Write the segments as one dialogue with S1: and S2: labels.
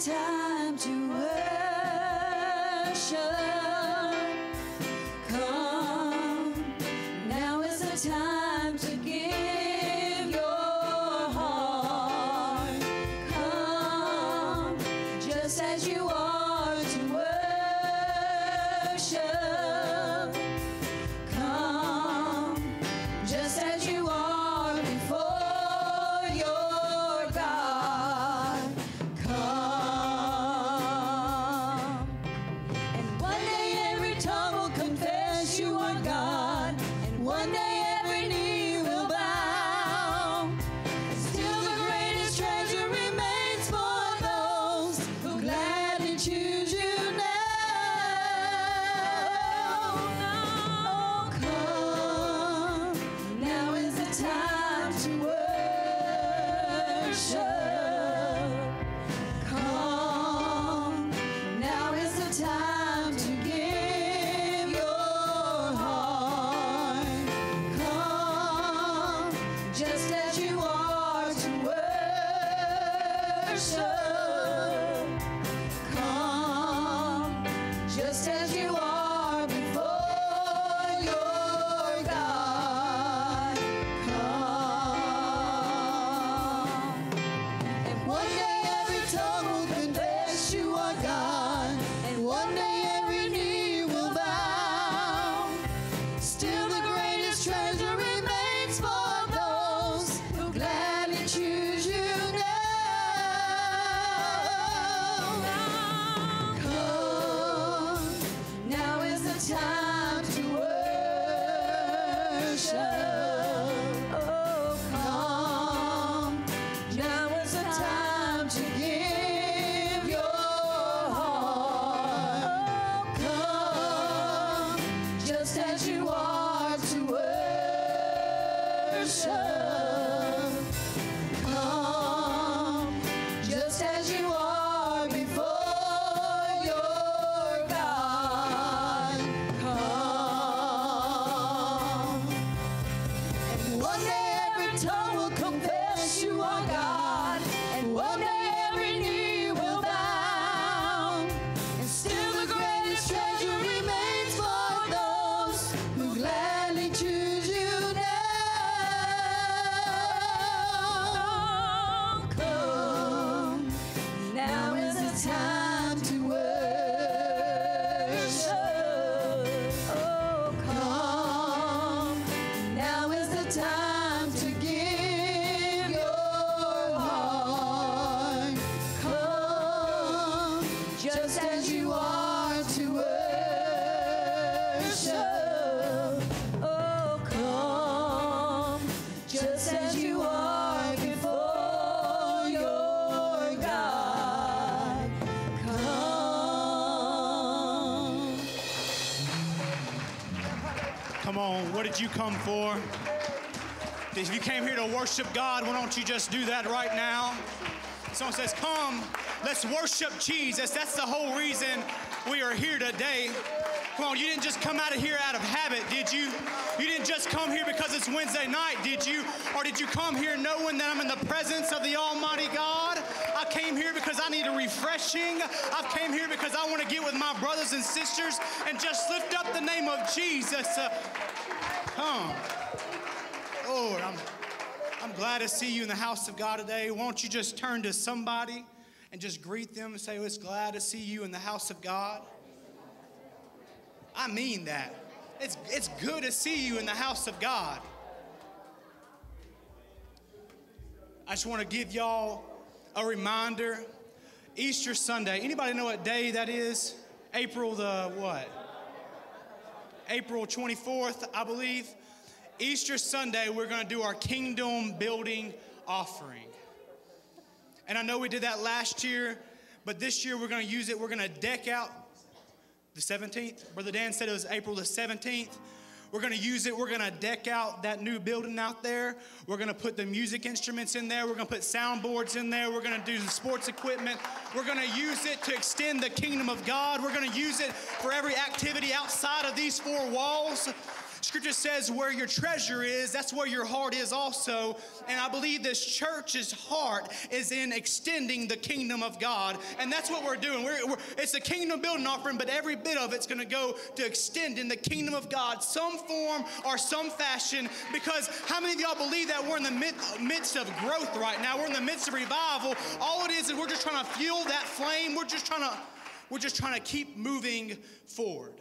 S1: time to worship.
S2: What did you come for? If you came here to worship God, why don't you just do that right now? Someone says, Come, let's worship Jesus. That's the whole reason we are here today. Come on, you didn't just come out of here out of habit, did you? You didn't just come here because it's Wednesday night, did you? Or did you come here knowing that I'm in the presence of the Almighty God? I came here because I need a refreshing. I came here because I want to get with my brothers and sisters and just lift up the name of Jesus. Uh, come. Lord, I'm, I'm glad to see you in the house of God today. Won't you just turn to somebody and just greet them and say, oh, It's glad to see you in the house of God? I mean that. It's, it's good to see you in the house of God. I just want to give y'all a reminder. Easter Sunday. Anybody know what day that is? April the what? April 24th, I believe. Easter Sunday, we're going to do our kingdom building offering. And I know we did that last year, but this year we're going to use it. We're going to deck out the 17th. Brother Dan said it was April the 17th. We're going to use it. We're going to deck out that new building out there. We're going to put the music instruments in there. We're going to put soundboards in there. We're going to do the sports equipment. We're going to use it to extend the kingdom of God. We're going to use it for every activity outside of these four walls. Scripture says, where your treasure is, that's where your heart is also. And I believe this church's heart is in extending the kingdom of God. And that's what we're doing. We're, we're, it's a kingdom building offering, but every bit of it's going to go to extending the kingdom of God, some form or some fashion. Because how many of y'all believe that we're in the mid, midst of growth right now? We're in the midst of revival. All it is is we're just trying to fuel that flame. We're just trying to we're just trying to keep moving forward.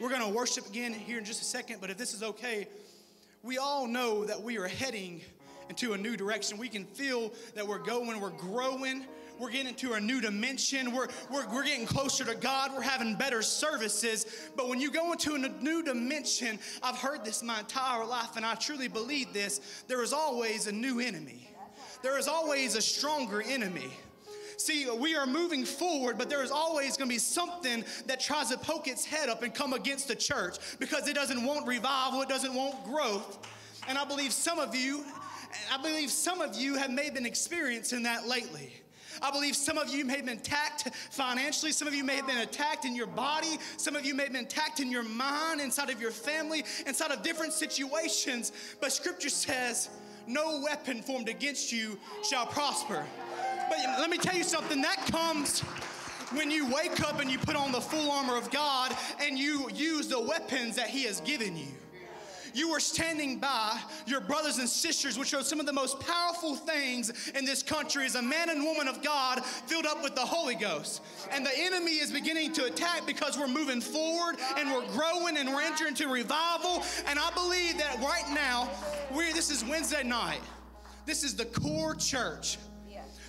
S2: We're going to worship again here in just a second, but if this is okay, we all know that we are heading into a new direction. We can feel that we're going, we're growing, we're getting into a new dimension, we're, we're, we're getting closer to God, we're having better services. But when you go into a new dimension, I've heard this my entire life, and I truly believe this there is always a new enemy, there is always a stronger enemy. See, we are moving forward, but there is always going to be something that tries to poke its head up and come against the church because it doesn't want revival, it doesn't want growth. And I believe some of you, I believe some of you have may have been experiencing that lately. I believe some of you may have been attacked financially. Some of you may have been attacked in your body. Some of you may have been attacked in your mind, inside of your family, inside of different situations. But scripture says, no weapon formed against you shall prosper. But let me tell you something that comes when you wake up and you put on the full armor of God and you use the weapons that He has given you. You are standing by your brothers and sisters, which are some of the most powerful things in this country, as a man and woman of God filled up with the Holy Ghost. And the enemy is beginning to attack because we're moving forward and we're growing and we're entering into revival. And I believe that right now, we this is Wednesday night. This is the core church.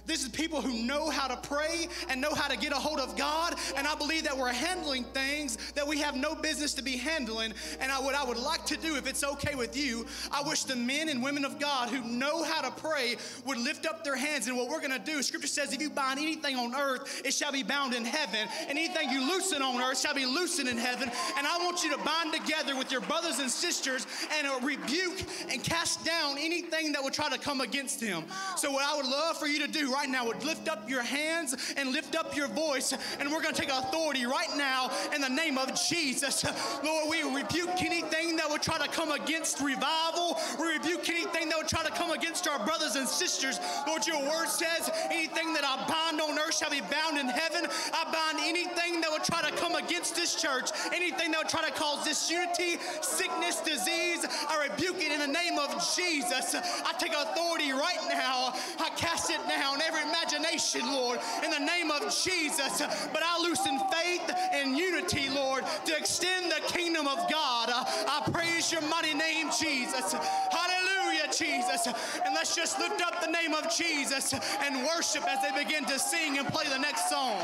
S2: This is people who know how to pray and know how to get a hold of God. And I believe that we're handling things that we have no business to be handling. And I, what I would like to do, if it's okay with you, I wish the men and women of God who know how to pray would lift up their hands. And what we're going to do, Scripture says, if you bind anything on earth, it shall be bound in heaven. And anything you loosen on earth shall be loosened in heaven. And I want you to bind together with your brothers and sisters and rebuke and cast down anything that would try to come against him. So, what I would love for you to do right now would lift up your hands and lift up your voice. And we're going to take authority right now in the name of Jesus. Lord, we rebuke anything that would try to come against revival. We rebuke anything that would try to come against our brothers and sisters. Lord, your word says anything that I bind on earth shall be bound in heaven. I bind anything that would try to come against this church, anything that would try to cause disunity, sickness, disease. I rebuke it in the name of Jesus. I take authority right now. I cast it down. Every imagination, Lord, in the name of Jesus. But I loosen faith and unity, Lord, to extend the kingdom of God. I praise your mighty name, Jesus. Hallelujah, Jesus. And let's just lift up the name of Jesus and worship as they begin to sing and play the next song.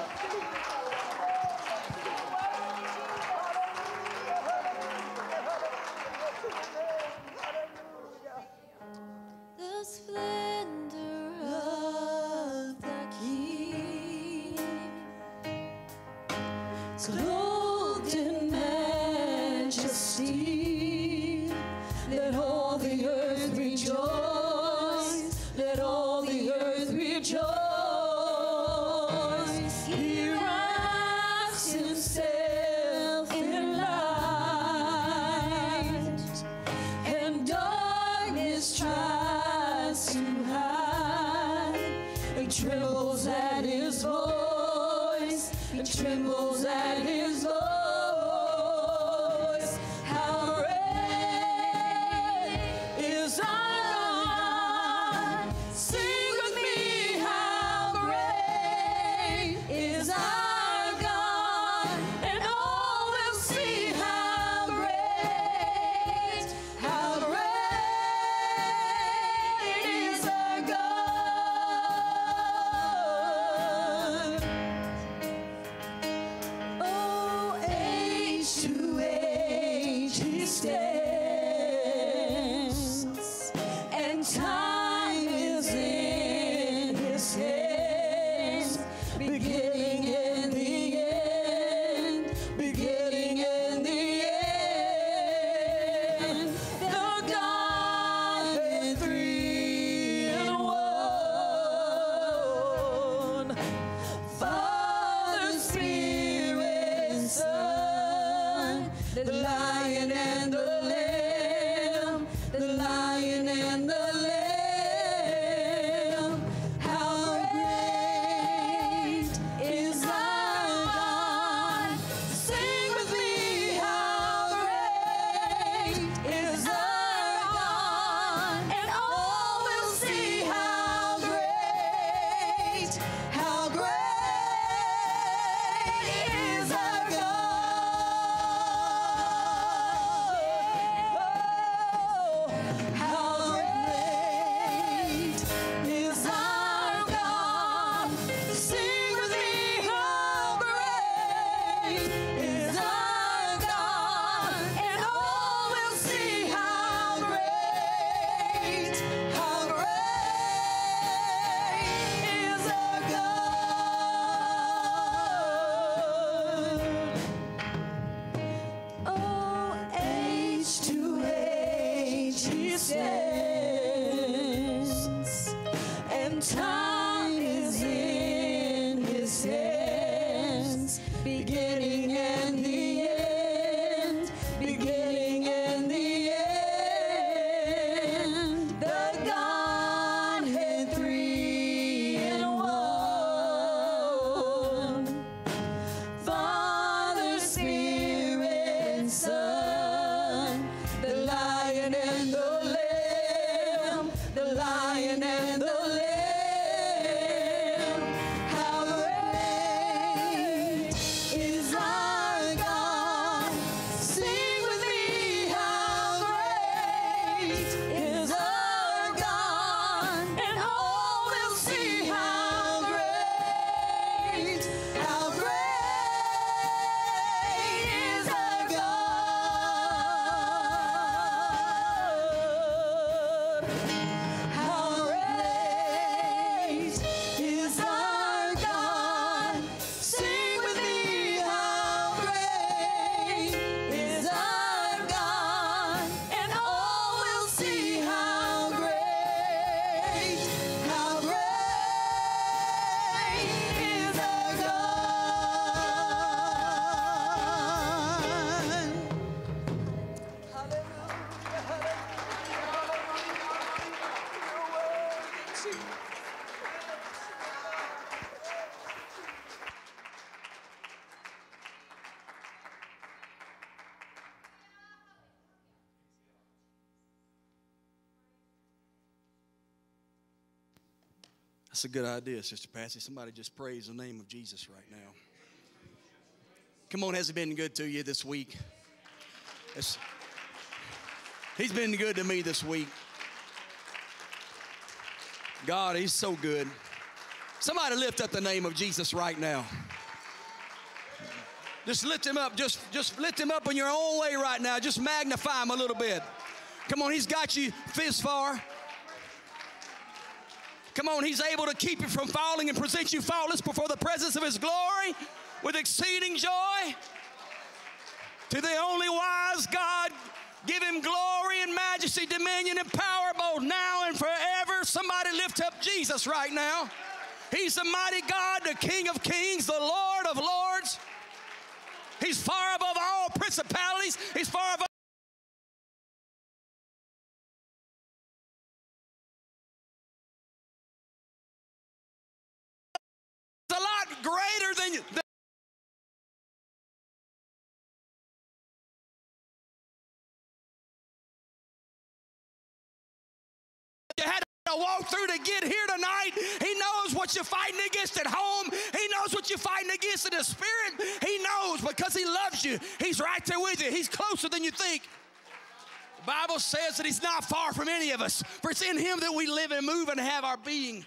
S1: It time
S3: That's a good idea, Sister Patsy. Somebody just praise the name of Jesus right now. Come on, has he been good to you this week? It's- he's been good to me this week. God, he's so good. Somebody lift up the name of Jesus right now. Just lift him up. Just, just lift him up in your own way right now. Just magnify him a little bit. Come on, he's got you this far. Come on, he's able to keep you from falling and present you faultless before the presence of his glory with exceeding joy. To the only wise God, give him glory and majesty, dominion and power both now and forever. Somebody lift up Jesus right now. He's the mighty God, the King of kings, the Lord of lords. He's far above all principalities. He's far above to walk through to get here tonight. He knows what you're fighting against at home. He knows what you're fighting against in the spirit. He knows because he loves you. He's right there with you. He's closer than you think. The Bible says that he's not far from any of us, for it's in him that we live and move and have our being.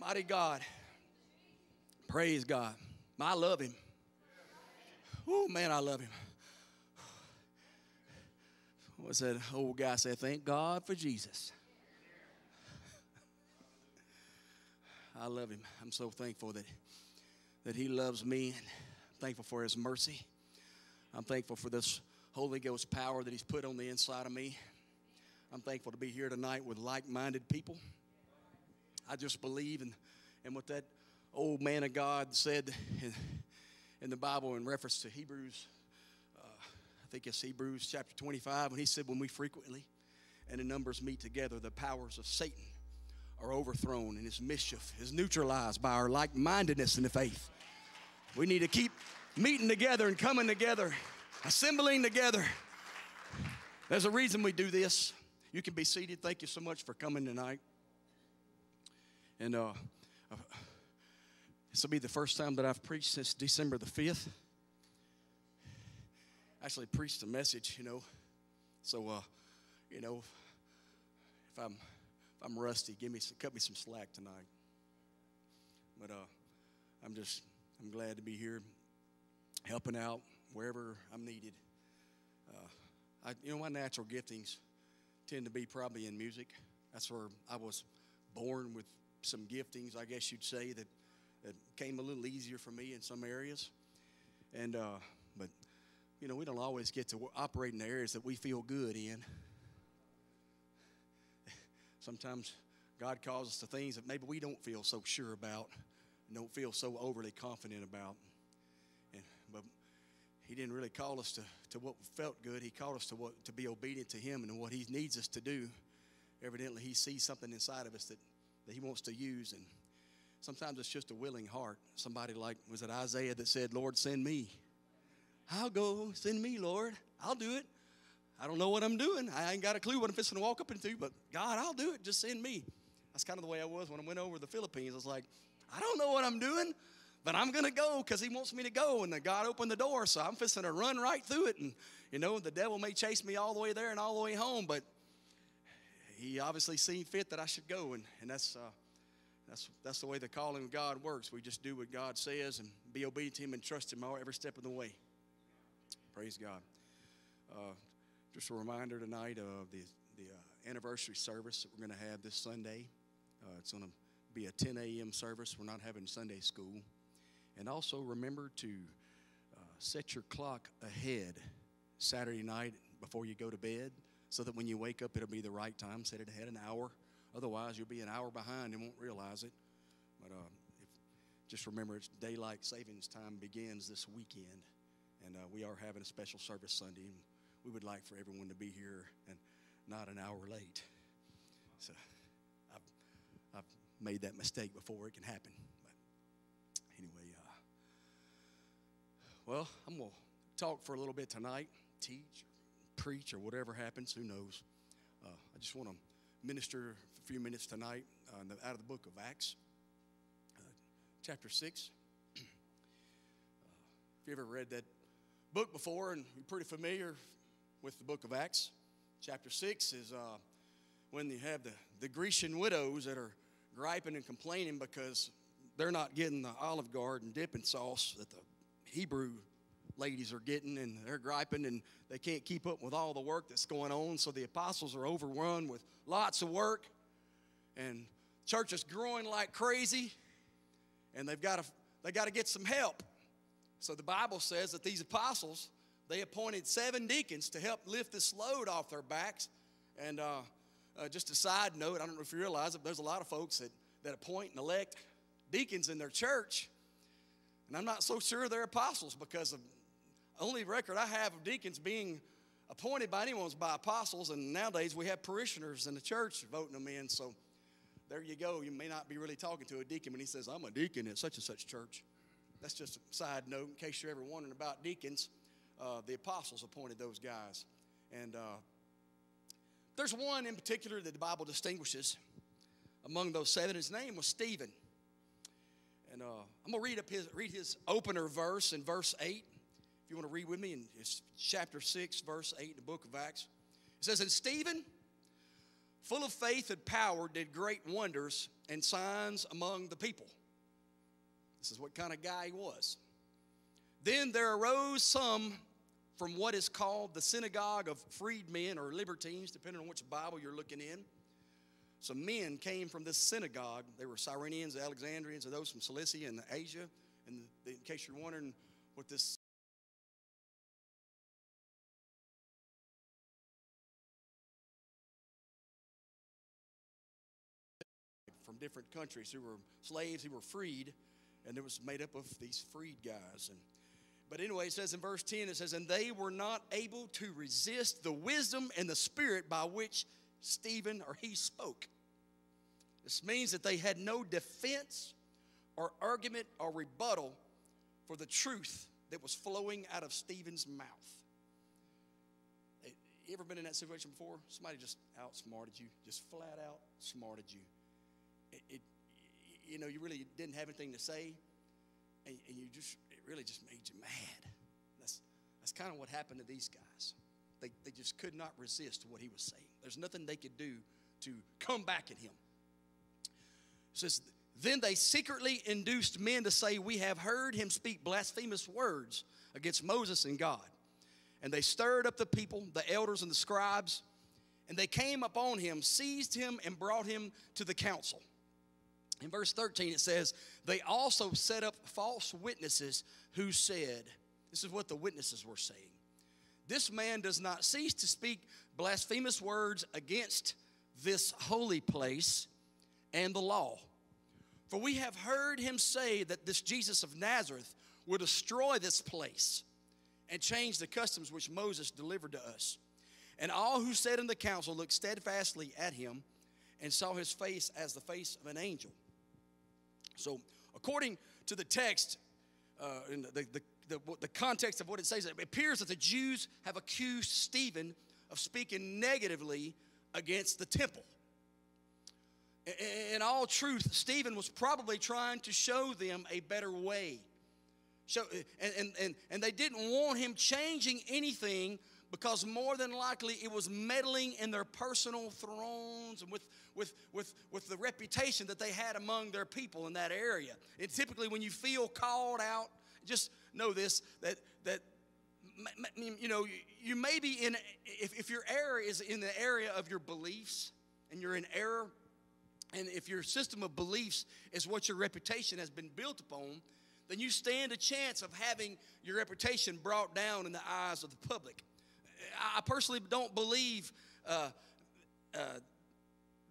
S3: Mighty God. Praise God. I love him. Oh, man, I love him. What's that old guy say? Thank God for Jesus. I love him. I'm so thankful that, that he loves me and thankful for his mercy. I'm thankful for this Holy Ghost power that he's put on the inside of me. I'm thankful to be here tonight with like minded people. I just believe in, in what that old man of God said in, in the Bible in reference to Hebrews. Uh, think it's Hebrews chapter 25, when he said, When we frequently and in numbers meet together, the powers of Satan are overthrown and his mischief is neutralized by our like mindedness in the faith. We need to keep meeting together and coming together assembling together. There's a reason we do this. You can be seated. Thank you so much for coming tonight. And uh, this will be the first time that I've preached since December the 5th. Actually, preached a message, you know. So, uh, you know, if I'm if I'm rusty, give me some, cut me some slack tonight. But uh, I'm just I'm glad to be here, helping out wherever I'm needed. Uh, I, you know, my natural giftings tend to be probably in music. That's where I was born with some giftings, I guess you'd say, that, that came a little easier for me in some areas. And, uh, you know, we don't always get to operate in the areas that we feel good in. Sometimes God calls us to things that maybe we don't feel so sure about, don't feel so overly confident about. And, but He didn't really call us to, to what felt good. He called us to what to be obedient to Him and what He needs us to do. Evidently, He sees something inside of us that, that He wants to use, and sometimes it's just a willing heart. Somebody like was it Isaiah that said, "Lord, send me." I'll go. Send me, Lord. I'll do it. I don't know what I'm doing. I ain't got a clue what I'm fixing to walk up into, but God, I'll do it. Just send me. That's kind of the way I was when I went over to the Philippines. I was like, I don't know what I'm doing, but I'm going to go because He wants me to go. And then God opened the door, so I'm fixing to run right through it. And, you know, the devil may chase me all the way there and all the way home, but He obviously seen fit that I should go. And, and that's, uh, that's, that's the way the calling of God works. We just do what God says and be obedient to Him and trust Him every step of the way. Praise God. Uh, just a reminder tonight of the, the uh, anniversary service that we're going to have this Sunday. Uh, it's going to be a 10 a.m. service. We're not having Sunday school. And also remember to uh, set your clock ahead Saturday night before you go to bed so that when you wake up, it'll be the right time. Set it ahead an hour. Otherwise, you'll be an hour behind and won't realize it. But uh, if, just remember, it's daylight savings time begins this weekend. And uh, we are having a special service Sunday. And we would like for everyone to be here and not an hour late. So I've, I've made that mistake before. It can happen. But anyway, uh, well, I'm going to talk for a little bit tonight, teach, preach, or whatever happens. Who knows? Uh, I just want to minister a few minutes tonight uh, out of the book of Acts, uh, chapter 6. Uh, if you ever read that book before and you're pretty familiar with the book of Acts. Chapter 6 is uh, when you have the, the Grecian widows that are griping and complaining because they're not getting the olive garden dipping sauce that the Hebrew ladies are getting, and they're griping and they can't keep up with all the work that's going on. So the apostles are overrun with lots of work, and church is growing like crazy, and they've got to they got to get some help. So the Bible says that these apostles they appointed seven deacons to help lift this load off their backs. And uh, uh, just a side note, I don't know if you realize it, but there's a lot of folks that, that appoint and elect deacons in their church. And I'm not so sure they're apostles because the only record I have of deacons being appointed by anyone is by apostles. And nowadays we have parishioners in the church voting them in. So there you go. You may not be really talking to a deacon when he says, I'm a deacon at such and such church. That's just a side note in case you're ever wondering about deacons uh, the apostles appointed those guys. And uh, there's one in particular that the Bible distinguishes among those seven. His name was Stephen. And uh, I'm going to read up his read his opener verse in verse 8. If you want to read with me in chapter 6, verse 8 in the book of Acts. It says, And Stephen, full of faith and power, did great wonders and signs among the people. This is what kind of guy he was. Then there arose some from what is called the synagogue of freedmen or libertines, depending on which Bible you're looking in. Some men came from this synagogue. They were Cyrenians, Alexandrians, and those from Cilicia and Asia. And in case you're wondering what this from different countries who were slaves, who were freed, and it was made up of these freed guys. And but anyway, it says in verse 10, it says, And they were not able to resist the wisdom and the spirit by which Stephen or he spoke. This means that they had no defense or argument or rebuttal for the truth that was flowing out of Stephen's mouth. Eh, you ever been in that situation before? Somebody just outsmarted you, just flat out smarted you. It, it you know, you really didn't have anything to say, and, and you just, it really just made you mad. That's, that's kind of what happened to these guys. They, they just could not resist what he was saying. There's nothing they could do to come back at him. It says, then they secretly induced men to say, We have heard him speak blasphemous words against Moses and God. And they stirred up the people, the elders and the scribes, and they came upon him, seized him, and brought him to the council. In verse 13, it says, They also set up false witnesses who said, This is what the witnesses were saying. This man does not cease to speak blasphemous words against this holy place and the law. For we have heard him say that this Jesus of Nazareth will destroy this place and change the customs which Moses delivered to us. And all who sat in the council looked steadfastly at him and saw his face as the face of an angel. So, according to the text, uh, in the, the, the, the context of what it says, it appears that the Jews have accused Stephen of speaking negatively against the temple. In all truth, Stephen was probably trying to show them a better way. So, and, and, and, and they didn't want him changing anything because more than likely it was meddling in their personal thrones and with, with, with, with the reputation that they had among their people in that area. And typically, when you feel called out, just know this that, that you know, you may be in, if, if your error is in the area of your beliefs and you're in error, and if your system of beliefs is what your reputation has been built upon, then you stand a chance of having your reputation brought down in the eyes of the public. I personally don't believe uh, uh,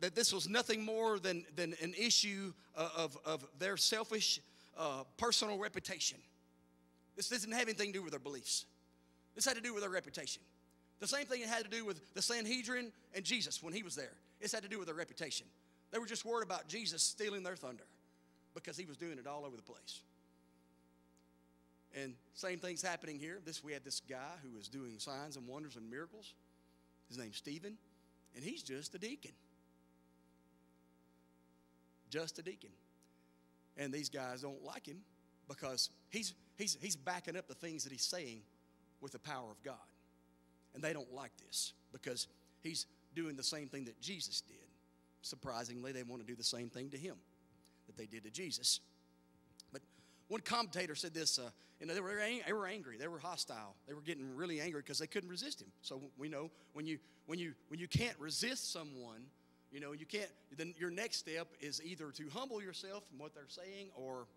S3: that this was nothing more than, than an issue of, of their selfish uh, personal reputation. This doesn't have anything to do with their beliefs. This had to do with their reputation. The same thing it had to do with the Sanhedrin and Jesus when he was there. It's had to do with their reputation. They were just worried about Jesus stealing their thunder because he was doing it all over the place. And same thing's happening here. This we had this guy who was doing signs and wonders and miracles. His name's Stephen, and he's just a deacon. Just a deacon. And these guys don't like him because he's he's he's backing up the things that he's saying with the power of God. And they don't like this because he's doing the same thing that Jesus did. Surprisingly, they want to do the same thing to him that they did to Jesus. But one commentator said this, uh, know, they were, they were angry, they were hostile, they were getting really angry because they couldn't resist him. So we know when you when you when you can't resist someone, you know, you can't. Then your next step is either to humble yourself from what they're saying, or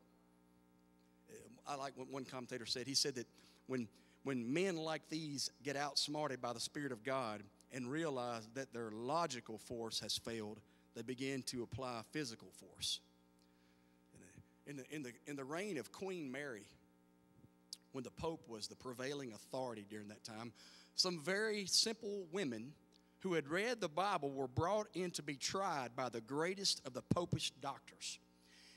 S3: uh, I like what one commentator said. He said that when when men like these get outsmarted by the Spirit of God and realize that their logical force has failed, they begin to apply physical force. In the, in the, in the reign of Queen Mary, when the Pope was the prevailing authority during that time, some very simple women who had read the Bible were brought in to be tried by the greatest of the popish doctors.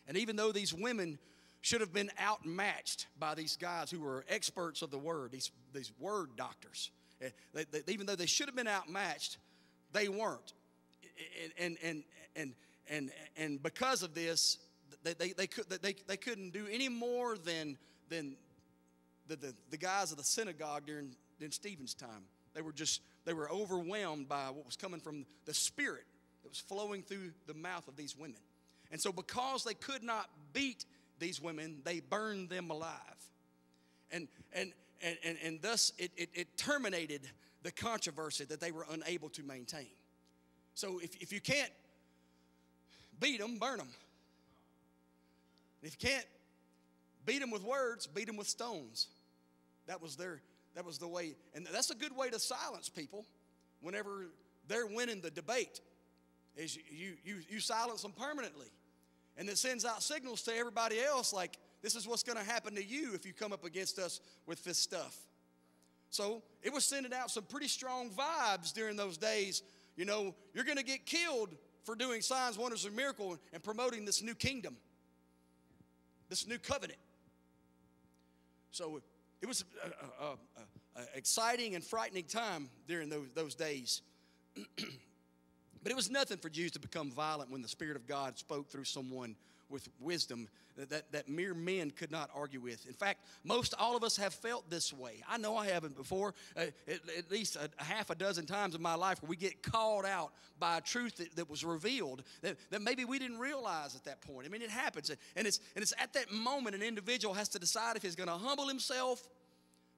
S3: And even though these women should have been outmatched by these guys who were experts of the word, these, these word doctors, eh, they, they, even though they should have been outmatched, they weren't. And, and, and, and, and because of this, they, they, they, could, they, they couldn't do any more than, than the, the, the guys of the synagogue during, during Stephen's time. They were just, they were overwhelmed by what was coming from the Spirit that was flowing through the mouth of these women. And so, because they could not beat these women, they burned them alive. And, and, and, and, and thus, it, it, it terminated the controversy that they were unable to maintain. So, if, if you can't beat them, burn them. If you can't beat them with words, beat them with stones. That was their that was the way, and that's a good way to silence people whenever they're winning the debate. Is you you you silence them permanently, and it sends out signals to everybody else like this is what's going to happen to you if you come up against us with this stuff. So it was sending out some pretty strong vibes during those days. You know, you're going to get killed for doing signs, wonders, and miracles and promoting this new kingdom, this new covenant. So it was a, a, a, exciting and frightening time during those, those days. but it was nothing for Jews to become violent when the Spirit of God spoke through someone with wisdom that, that mere men could not argue with. In fact, most all of us have felt this way. I know I haven't before, uh, at, at, least a, a, half a dozen times in my life where we get called out by a truth that, that was revealed that, that maybe we didn't realize at that point. I mean, it happens. And it's, and it's at that moment an individual has to decide if he's going to humble himself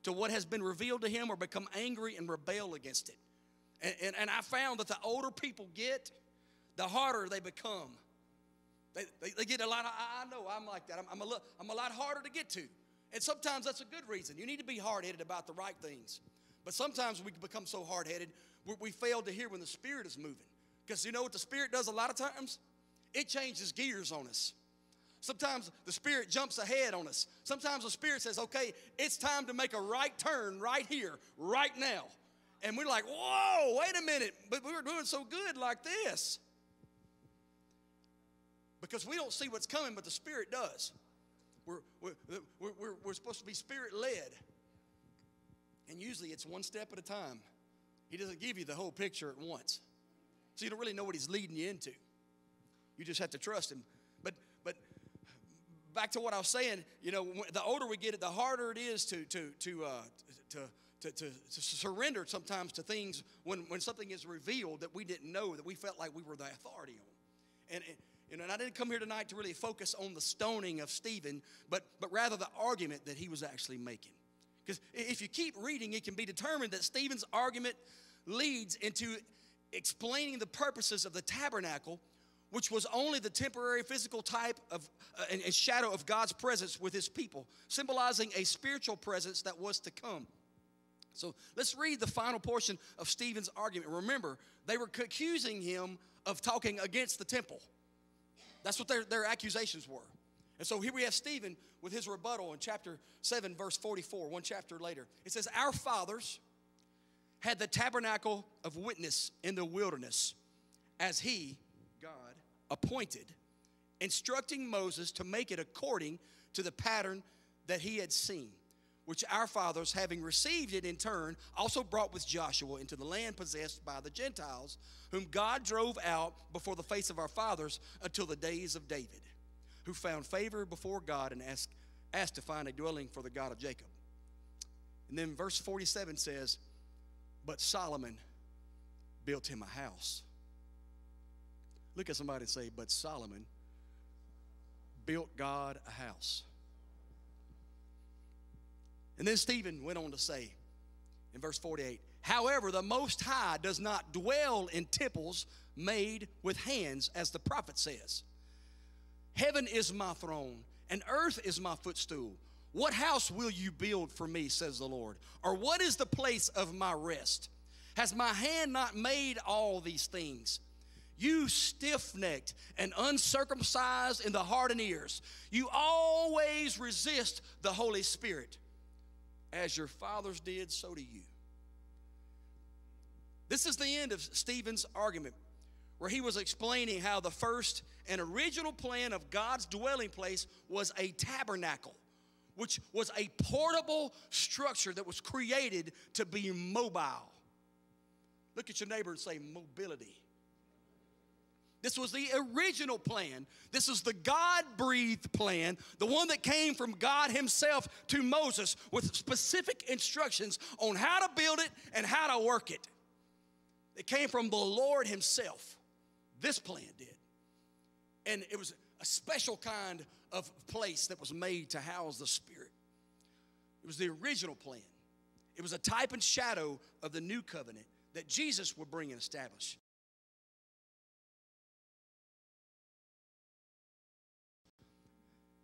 S3: to what has been revealed to him or become angry and rebel against it. And, and, and I found that the older people get, the harder they become they, they, they, get a lot of, I know I'm like that. I'm, I'm, a little, I'm a lot harder to get to. And sometimes that's a good reason. You need to be hard headed about the right things. But sometimes we become so hard headed, we, we fail to hear when the Spirit is moving. Because you know what the Spirit does a lot of times? It changes gears on us. Sometimes the Spirit jumps ahead on us. Sometimes the Spirit says, okay, it's time to make a right turn right here, right now. And we're like, whoa, wait a minute, but we were doing so good like this because we don't see what's coming, but the Spirit does. We're, we're, we're, we're supposed to be Spirit led. And usually it's one step at a time. He doesn't give you the whole picture at once. So you don't really know what He's leading you into. You just have to trust Him. But, but back to what I was saying, you know, the older we get, it, the harder it is to, to, to, uh, to, to, to, to, surrender sometimes to things when, when something is revealed that we didn't know that we felt like we were the authority on. And, you know, and I didn't come here tonight to really focus on the stoning of Stephen, but, but rather the argument that he was actually making. Because if you keep reading, it can be determined that Stephen's argument leads into explaining the purposes of the tabernacle, which was only the temporary physical type of uh, and, and shadow of God's presence with his people, symbolizing a spiritual presence that was to come. So let's read the final portion of Stephen's argument. Remember, they were accusing him of talking against the temple. That's what their, their accusations were. And so here we have Stephen with his rebuttal in chapter 7, verse 44, one chapter later. It says, Our fathers had the tabernacle of witness in the wilderness as he, God, appointed, instructing Moses to make it according to the pattern that he had seen which our fathers, having received it in turn, also brought with Joshua into the land possessed by the Gentiles, whom God drove out before the face of our fathers until the days of David, who found favor before God and asked, asked to find a dwelling for the God of Jacob. And then verse 47 says, But Solomon built him a house. Look at somebody and say, But Solomon built God a house. And then Stephen went on to say in verse 48 However, the Most High does not dwell in temples made with hands, as the prophet says. Heaven is my throne, and earth is my footstool. What house will you build for me, says the Lord? Or what is the place of my rest? Has my hand not made all these things? You stiff necked and uncircumcised in the heart and ears, you always resist the Holy Spirit. As your fathers did, so do you. This is the end of Stephen's argument, where he was explaining how the first and original plan of God's dwelling place was a tabernacle, which was a portable structure that was created to be mobile. Look at your neighbor and say, mobility. This was the original plan. This is the God breathed plan, the one that came from God Himself to Moses with specific instructions on how to build it and how to work it. It came from the Lord Himself. This plan did. And it was a special kind of place that was made to house the Spirit. It was the original plan. It was a type and shadow of the new covenant that Jesus would bring and establish.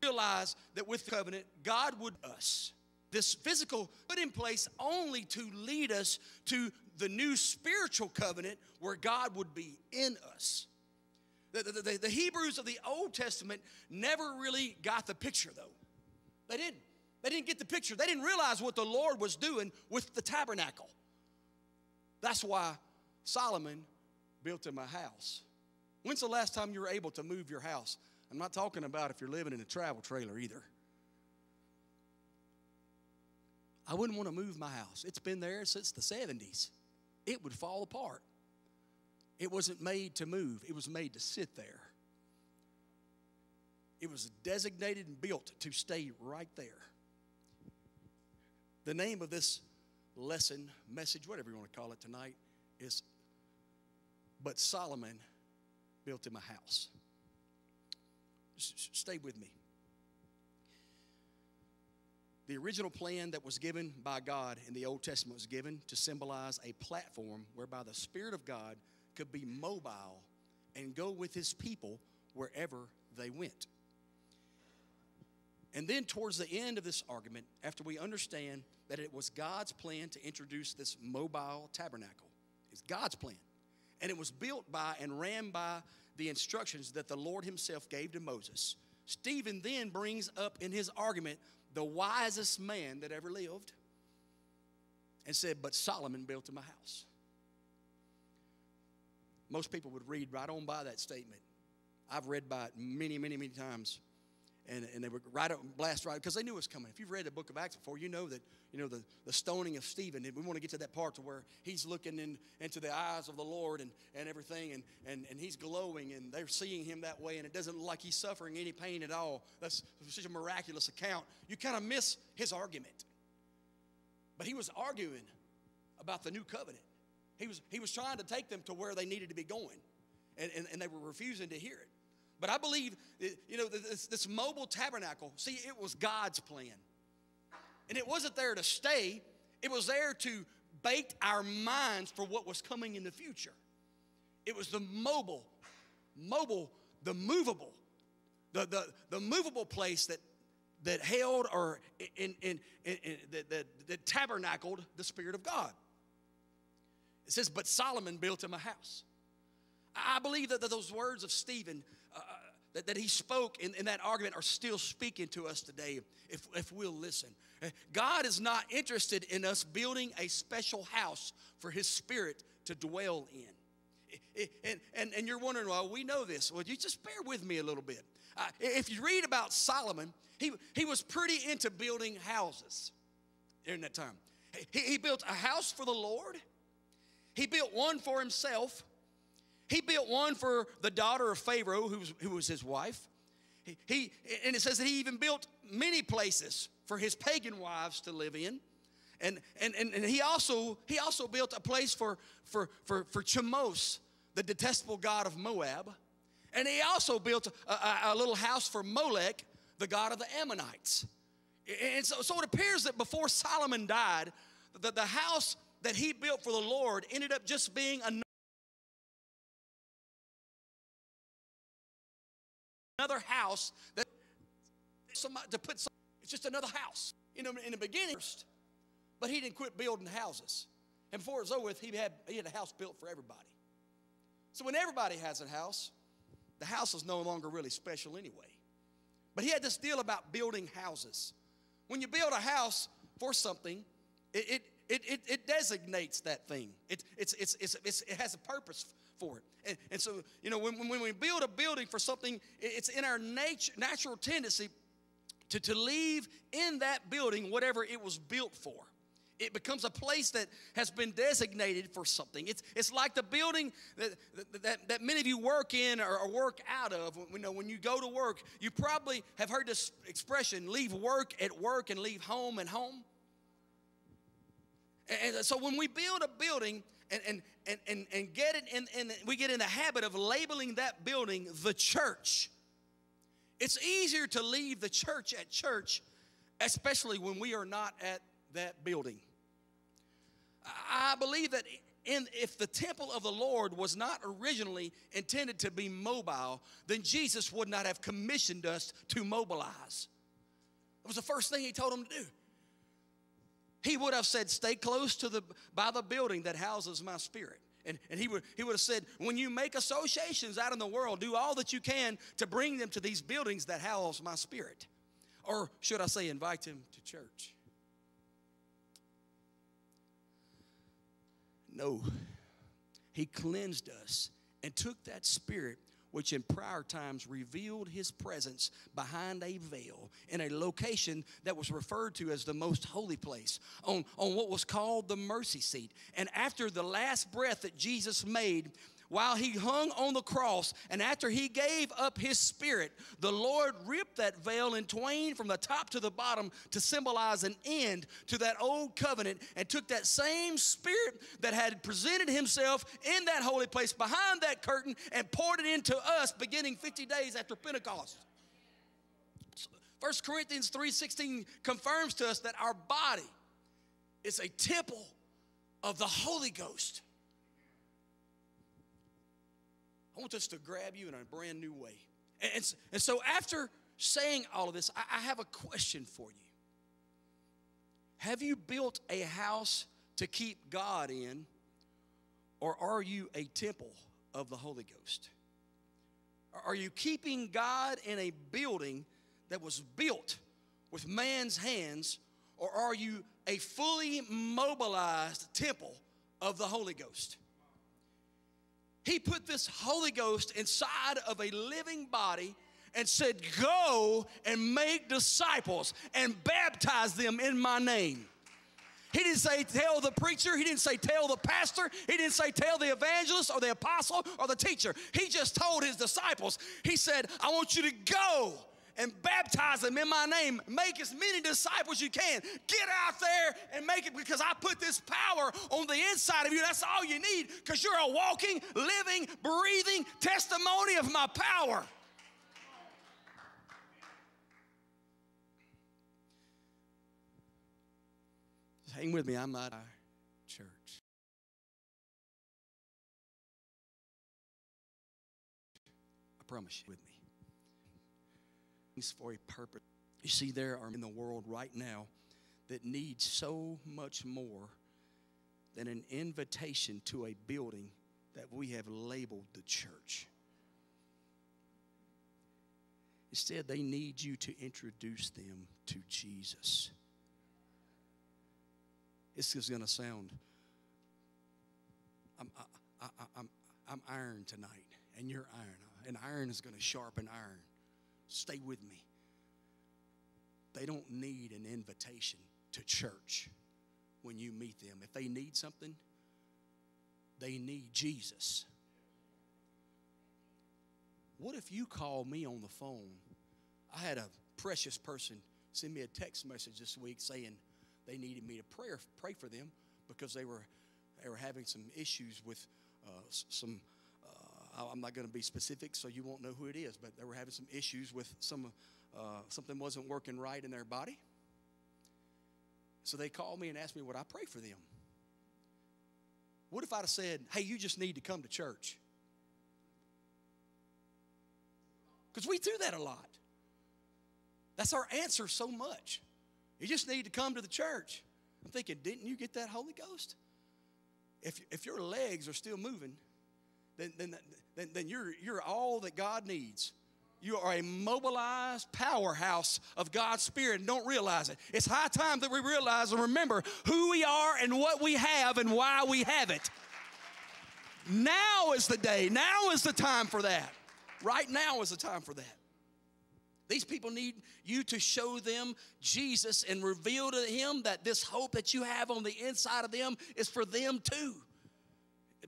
S3: Realize that with the covenant, God would us. This physical put in place only to lead us to the new spiritual covenant where God would be in us. The, the, the, the Hebrews of the Old Testament never really got the picture, though. They didn't. They didn't get the picture. They didn't realize what the Lord was doing with the tabernacle. That's why Solomon built him a house. When's the last time you were able to move your house? I'm not talking about if you're living in a travel trailer either. I wouldn't want to move my house. It's been there since the 70s. It would fall apart. It wasn't made to move, it was made to sit there. It was designated and built to stay right there. The name of this lesson, message, whatever you want to call it tonight, is But Solomon built him a house. Stay with me. The original plan that was given by God in the Old Testament was given to symbolize a platform whereby the Spirit of God could be mobile and go with His people wherever they went. And then, towards the end of this argument, after we understand that it was God's plan to introduce this mobile tabernacle, it's God's plan. And it was built by and ran by the instructions that the Lord Himself gave to Moses. Stephen then brings up in his argument the wisest man that ever lived, and said, But Solomon built him a house. Most people would read right on by that statement. I've read by it many, many, many times. And, and they would write it, blast right, because they knew it was coming. If you've read the book of Acts before, you know that, you know, the, the stoning of Stephen, we want to get to that part to where he's looking in, into the eyes of the Lord and, and everything, and, and, and he's glowing, and they're seeing him that way, and it doesn't look like he's suffering any pain at all. That's such a miraculous account. You kind of miss his argument. But he was arguing about the new covenant. He was, he was trying to take them to where they needed to be going, and, and, and they were refusing to hear it. But I believe, you know, this, this mobile tabernacle, see, it was God's plan. And it wasn't there to stay, it was there to bait our minds for what was coming in the future. It was the mobile, mobile, the movable, the, the, the movable place that, that held or in, in, in, in that, that, that tabernacled the Spirit of God. It says, But Solomon built him a house. I believe that those words of Stephen that, that he spoke in, in that argument are still speaking to us today if, if we'll listen. God is not interested in us building a special house for his spirit to dwell in. And, and, and you're wondering, well, we know this. Well, you just bear with me a little bit. Uh, if you read about Solomon, he, he was pretty into building houses during that time. He, he built a house for the Lord, he built one for himself, he built one for the daughter of Pharaoh, who was, who was his wife. He, he, and it says that he even built many places for his pagan wives to live in. And, and, and, and he, also, he also built a place for, for, for, for Chemosh, the detestable god of Moab. And he also built a, a, a little house for Molech, the god of the Ammonites. And so, so it appears that before Solomon died, that the house that he built for the Lord ended up just being a another house that somebody to put some, it's just another house. You know, in the beginning, but he didn't quit building houses. And before it was over with, he had, he had a house built for everybody. So when everybody has a house, the house is no longer really special anyway. But he had this deal about building houses. When you build a house for something, it, it, it, it, it designates that thing. It, it's, it's, it's, it has a purpose for it. And, and so, you know, when, when we build a building for something, it's in our nature, natural tendency to, to leave in that building whatever it was built for. It becomes a place that has been designated for something. It's, it's like the building that, that, that many of you work in or, or work out of. You know, when you go to work, you probably have heard this expression leave work at work and leave home at home. And, and so when we build a building, and, and, and, and, and get it in, and we get in the habit of labeling that building the church. It's easier to leave the church at church, especially when we are not at that building. I believe that in, if the temple of the Lord was not originally intended to be mobile, then Jesus would not have commissioned us to mobilize. It was the first thing he told them to do. He would have said, Stay close to the by the building that houses my spirit. And, and he, would, he would have said, When you make associations out in the world, do all that you can to bring them to these buildings that house my spirit. Or should I say, invite them to church? No. He cleansed us and took that spirit which in prior times revealed his presence behind a veil in a location that was referred to as the most holy place, on, on what was called the mercy seat. And after the last breath that Jesus made, while he hung on the cross and after he gave up his spirit, the Lord ripped that veil in twain from the top to the bottom to symbolize an end to that old covenant and took that same spirit that had presented himself in that holy place behind that curtain and poured it into us beginning 50 days after Pentecost. 1 Corinthians 3:16 confirms to us that our body is a temple of the Holy Ghost. I want us to grab you in a brand new way. And, and, and so, after saying all of this, I, I have a question for you. Have you built a house to keep God in, or are you a temple of the Holy Ghost? Are you keeping God in a building that was built with man's hands, or are you a fully mobilized temple of the Holy Ghost? He put this Holy Ghost inside of a living body and said, Go and make disciples and baptize them in my name. He didn't say tell the preacher. He didn't say tell the pastor. He didn't say tell the evangelist or the apostle or the teacher. He just told his disciples, He said, I want you to go and baptize them in my name. Make as many disciples you can. Get out there and make it because I put this power on the inside of you. That's all you need because you're a walking, living, breathing testimony of my power. Hang with me. I'm not a church. I promise you with me for a purpose. You see, there are in the world right now that need so much more than an invitation to a building that we have labeled the church. Instead, they need you to introduce them to Jesus. This is going to sound, I'm, I, I, I'm, I'm iron tonight, and you're iron. And iron is going to sharpen iron. Stay with me. They don't need an invitation to church when you meet them. If they need something, they need Jesus. What if you call me on the phone? I had a precious person send me a text message this week saying they needed me to pray, pray for them because they were, they were having some issues with uh, some I'm not going to be specific, so you won't know who it is, but they were having some issues with some, uh, something wasn't working right in their body. So they called me and asked me would I pray for them. What if I'd have said, hey, you just need to come to church? Because we do that a lot. That's our answer so much. You just need to come to the church. I'm thinking, didn't you get that Holy Ghost? If, if your legs are still moving, then, then, then, then you're, you're all that God needs. You are a mobilized powerhouse of God's Spirit and don't realize it. It's high time that we realize and remember who we are and what we have and why we have it. Now is the day. Now is the time for that. Right now is the time for that. These people need you to show them Jesus and reveal to him that this hope that you have on the inside of them is for them too.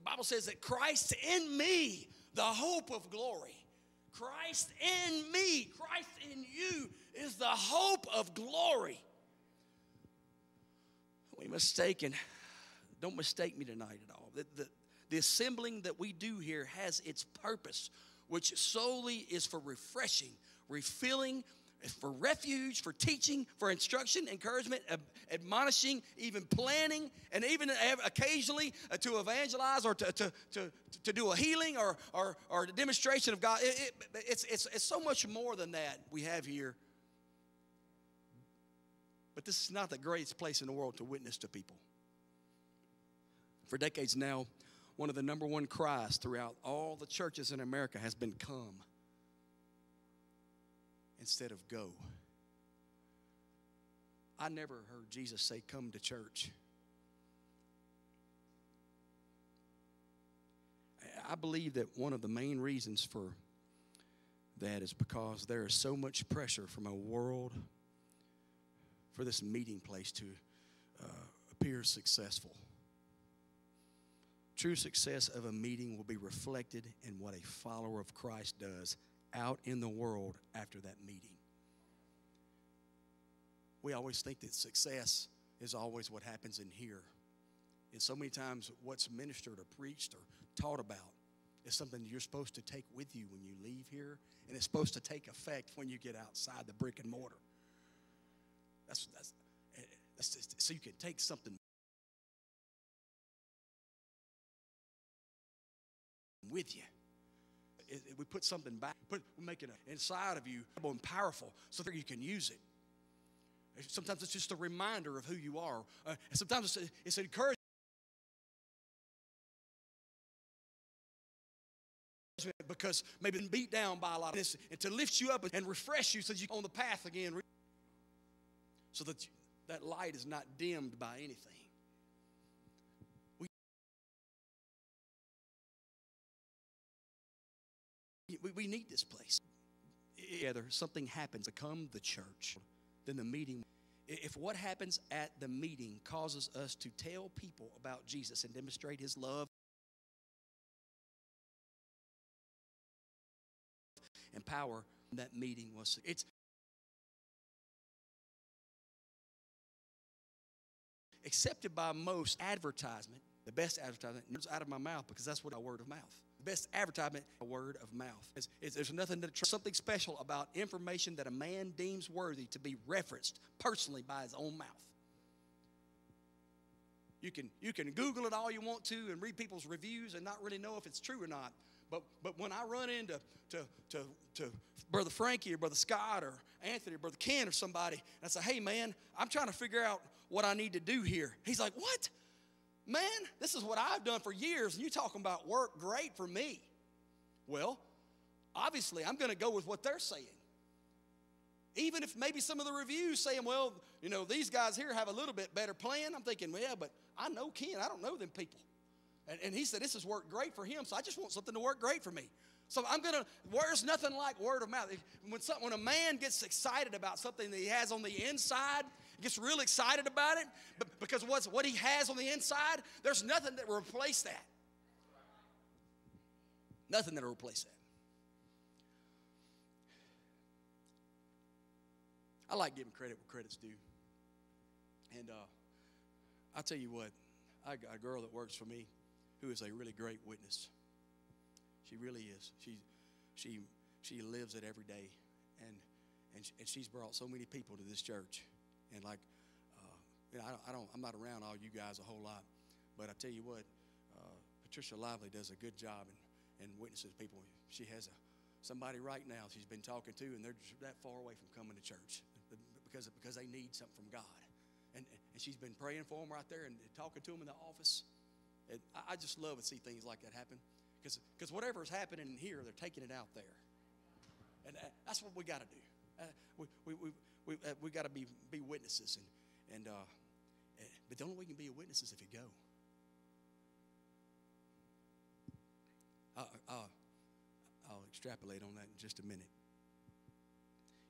S3: The Bible says that Christ in me, the hope of glory. Christ in me, Christ in you is the hope of glory. We mistaken, don't mistake me tonight at all. The, the, the assembling that we do here has its purpose, which solely is for refreshing, refilling, for refuge, for teaching, for instruction, encouragement, admonishing, even planning, and even occasionally uh, to evangelize or to, to, to, to do a healing or, or, or a demonstration of God. It, it, it's, it's, it's so much more than that we have here. But this is not the greatest place in the world to witness to people. For decades now, one of the number one cries throughout all the churches in America has been come instead of go. I never heard Jesus say, Come to church. I believe that one of the main reasons for that is because there is so much pressure from a world for this meeting place to uh, appear successful. True success of a meeting will be reflected in what a follower of Christ does out in the world after that meeting. We always think that success is always what happens in here. And so many times, what's ministered or preached or taught about is something you're supposed to take with you when you leave here, and it's supposed to take effect when you get outside the brick and mortar. That's, that's, eh, that's just, so you can take something with you. It- it- we put something back, put, we're making it inside of you and powerful so that you can use it. Sometimes it's just a reminder of who you are. Uh, sometimes it's, it's encouragement because maybe been beat down by a lot of this and to lift you up and refresh you so that you're on the path again so that you, that light is not dimmed by anything. We, we need this place. Together, something happens to come the church, then the meeting. If what happens at the meeting causes us to tell people about Jesus and demonstrate his love and power, that meeting was it's accepted by most advertisement the best advertisement comes out of my mouth because that's what a word of mouth the best advertisement a word of mouth. Is, is there's nothing that something special about information that a man deems worthy to be referenced personally by his own mouth. You can you can google it all you want to and read people's reviews and not really know if it's true or not. But but when i run into to to, to brother frankie or brother scott or anthony or brother ken or somebody and i say hey man i'm trying to figure out what i need to do here. He's like what man this is what i've done for years and you're talking about work great for me well obviously i'm going to go with what they're saying even if maybe some of the reviews saying, well, you know, these guys here have a little bit better plan, I'm thinking, well, yeah, but I know Ken. I don't know them people. And, and he said, this has worked great for him, so I just want something to work great for me. So I'm going to, there's nothing like word of mouth. When, some, when a man gets excited about something that he has on the inside, gets real excited about it, but because what's, what he has on the inside, there's nothing that will replace that. Nothing that will replace that. I like giving credit where credit's due. And uh, I'll tell you what, I got a girl that works for me who is a really great witness. She really is. She, she, she lives it every day. And, and, and she's brought so many people to this church. And like, uh, you know, I don't, I don't, I'm not around all you guys a whole lot. But I tell you what, uh, Patricia Lively does a good job and, and witnesses people. She has a, somebody right now she's been talking to, and they're that far away from coming to church because, because they need something from God. And, and she's been praying for them right there and talking to them in the office. And I, I just love to see things like that happen because whatever is happening here, they're taking it out there. And uh, that's what we got to do. Uh, we we, we, we, uh, we got to be, be witnesses. And, and, uh, but the only way you can be a witness is if you go. I'll, I'll extrapolate on that in just a minute.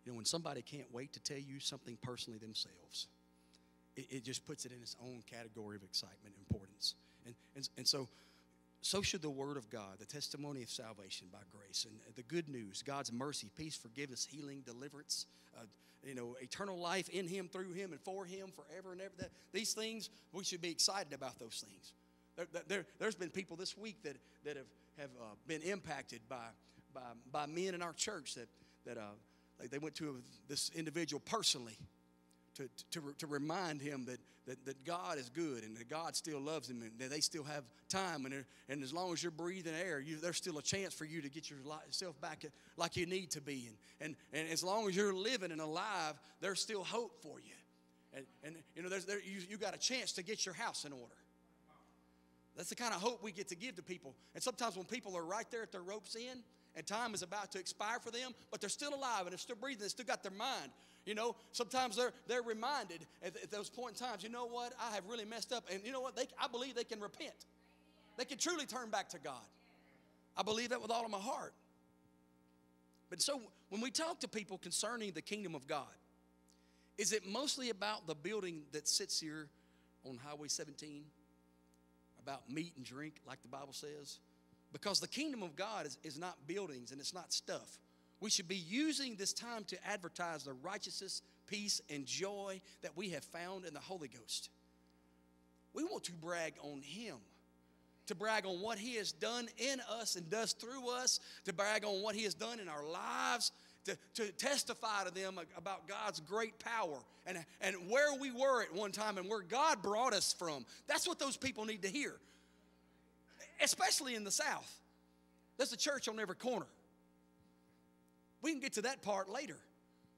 S3: You know, when somebody can't wait to tell you something personally themselves, it, it just puts it in its own category of excitement and importance. And, and, and so, so should the Word of God, the testimony of salvation by grace, and the good news, God's mercy, peace, forgiveness, healing, deliverance, uh, you know, eternal life in Him, through Him, and for Him forever and ever. That, these things, we should be excited about those things. There, has there, been people this week that, that have, have uh, been impacted by, by, by men in our church that, that uh, they went to this individual personally to, to, to remind him that, that, that God is good and that God still loves them and that they still have time. And, and as long as you're breathing air, you, there's still a chance for you to get yourself back like you need to be. And, and, and as long as you're living and alive, there's still hope for you. And, and you know, there's, there, you, you got a chance to get your house in order. That's the kind of hope we get to give to people. And sometimes when people are right there at their ropes in, and time is about to expire for them, but they're still alive and they're still breathing, they still got their mind. You know, sometimes they're they're reminded at, at those point in times, you know what, I have really messed up. And you know what? They, I believe they can repent. They can truly turn back to God. I believe that with all of my heart. But so when we talk to people concerning the kingdom of God, is it mostly about the building that sits here on Highway 17? About meat and drink, like the Bible says? Because the kingdom of God is, is not buildings and it's not stuff. We should be using this time to advertise the righteousness, peace, and joy that we have found in the Holy Ghost. We want to brag on Him, to brag on what He has done in us and does through us, to brag on what He has done in our lives, to, to testify to them about God's great power and, and where we were at one time and where God brought us from. That's what those people need to hear, especially in the South. There's a church on every corner. We can get to that part later.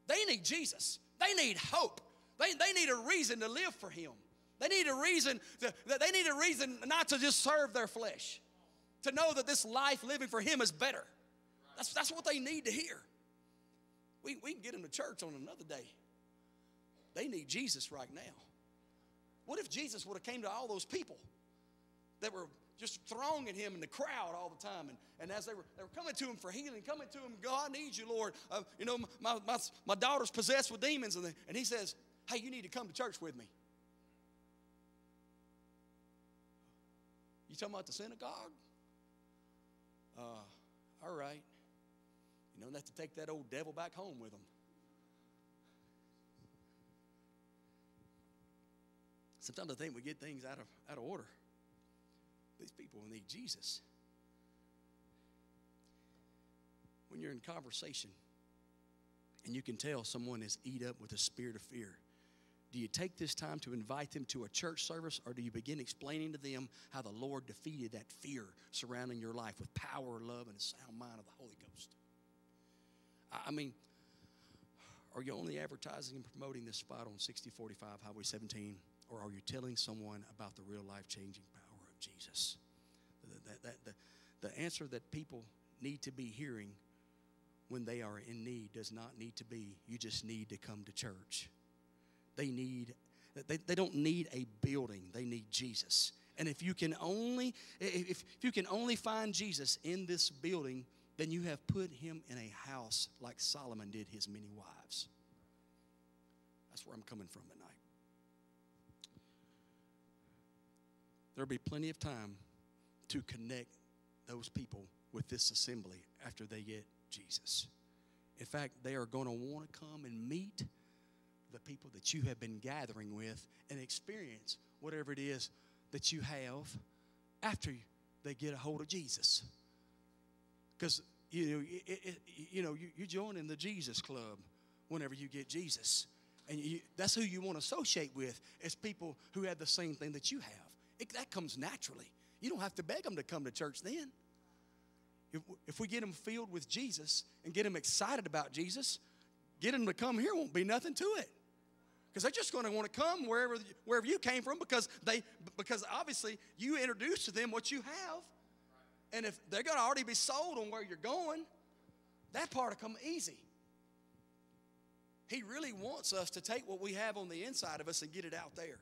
S3: They need Jesus, they need hope, they, they need a reason to live for Him. They need a reason to, they need a reason not to just serve their flesh, to know that this life living for Him is better. That's, that's what they need to hear. We, we can get them to church on another day. They need Jesus right now. What if Jesus would have came to all those people that were just thronging him in the crowd all the time. And, and as they were, they were coming to him for healing, coming to him, God, I need you, Lord. Uh, you know, my, my, my daughter's possessed with demons. And, they, and he says, Hey, you need to come to church with me. You talking about the synagogue? Uh, all right. You don't have to take that old devil back home with them. Sometimes I think we get things out of, out of order. These people need Jesus. When you're in conversation and you can tell someone is eat up with a spirit of fear, do you take this time to invite them to a church service or do you begin explaining to them how the Lord defeated that fear surrounding your life with power, love, and a sound mind of the Holy Ghost? I mean, are you only advertising and promoting this spot on 6045 Highway 17, or are you telling someone about the real life changing Jesus? The, the, the, the answer that people need to be hearing when they are in need does not need to be, you just need to come to church. They need, they, they don't need a building, they need Jesus. And if you can only, if, if you can only find Jesus in this building, then you have put him in a house like Solomon did his many wives. That's where I'm coming from tonight. There'll be plenty of time to connect those people with this assembly after they get Jesus. In fact, they are going to want to come and meet the people that you have been gathering with and experience whatever it is that you have after they get a hold of Jesus. Because you know, it, it, you know, you, you join in the Jesus Club whenever you get Jesus, and you, that's who you want to associate with as people who have the same thing that you have. It, that comes naturally. You don't have to beg them to come to church then. If, if we get them filled with Jesus and get them excited about Jesus, get them to come here won't be nothing to it because they're just going to want to come wherever wherever you came from because they because obviously you introduced to them what you have and if they're going to already be sold on where you're going, that part will come easy. He really wants us to take what we have on the inside of us and get it out there.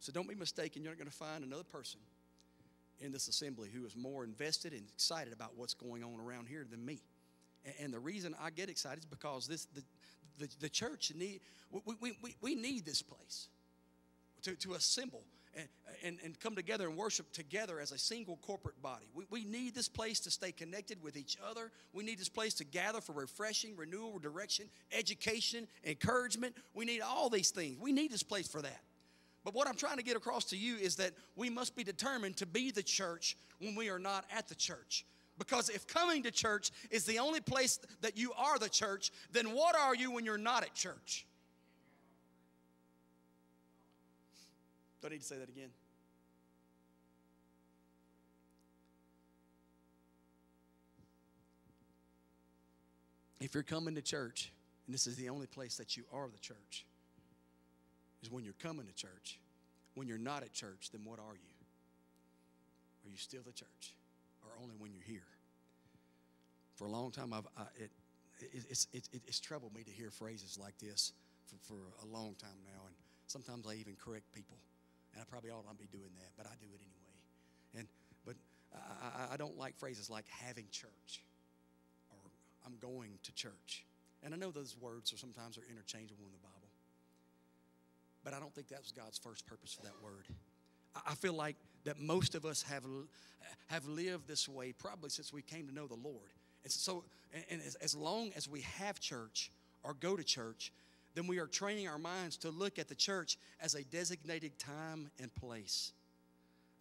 S3: So don't be mistaken, you're not going to find another person in this assembly who is more invested and excited about what's going on around here than me. And the reason I get excited is because this the, the, the church need we, we, we, we need this place to, to assemble and, and, and come together and worship together as a single corporate body. We, we need this place to stay connected with each other. We need this place to gather for refreshing, renewal, direction, education, encouragement. We need all these things. We need this place for that. But what I'm trying to get across to you is that we must be determined to be the church when we are not at the church. Because if coming to church is the only place that you are the church, then what are you when you're not at church? Do I need to say that again? If you're coming to church, and this is the only place that you are the church, is when you're coming to church. When you're not at church, then what are you? Are you still the church, or only when you're here? For a long time, I've, I, it, it, it's, it, it's troubled me to hear phrases like this for, for a long time now, and sometimes I even correct people. And I probably ought not be doing that, but I do it anyway. And but I, I, don't like phrases like having church or I'm going to church. And I know those words are sometimes are interchangeable in the Bible. But I don't think that was God's first purpose for that word. I feel like that most of us have, have lived this way probably since we came to know the Lord. And so, and as, as long as we have church or go to church, then we are training our minds to look at the church as a designated time and place.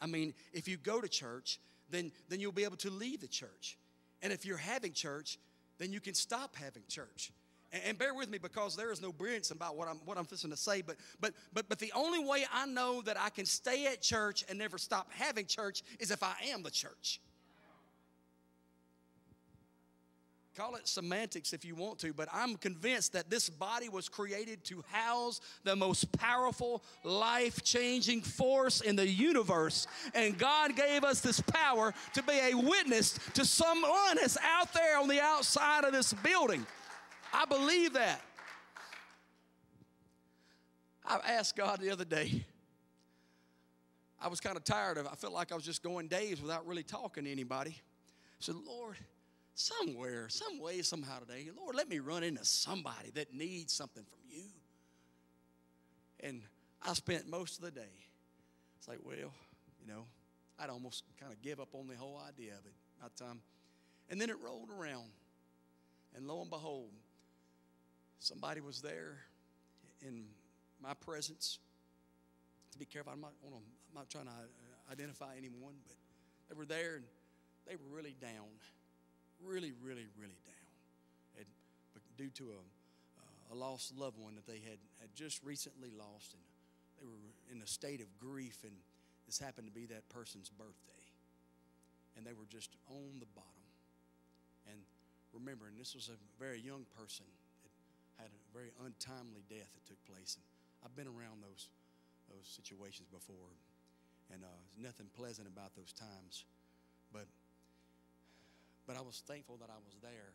S3: I mean, if you go to church, then, then you'll be able to leave the church. And if you're having church, then you can stop having church. And, bear with me because there is no brilliance about what I'm what I'm fixing to say, but but but but the only way I know that I can stay at church and never stop having church is if I am the church. Call it semantics if you want to, but I'm convinced that this body was created to house the most powerful, life changing force in the universe. And God gave us this power to be a witness to someone that's out there on the outside of this building. I believe that. I asked God the other day. I was kind of tired of it. I felt like I was just going days without really talking to anybody. I said, Lord, somewhere, some way, somehow today, Lord, let me run into somebody that needs something from you. And I spent most of the day. It's like, well, you know, I'd almost kind of give up on the whole idea of it by the time. And then it rolled around. And lo and behold, somebody was there in my presence. To be careful, I'm not, I'm not trying to identify anyone, but they were there and they were really down really, really, really down and, due to a, uh, a lost loved one that they had, had just recently lost. And they were in a state of grief, and this happened to be that person's birthday. And they were just on the bottom. And remembering, this was a very young person very untimely death that took place. And I've been around those, those situations before, and uh, nothing pleasant about those times. But but I was thankful that I was there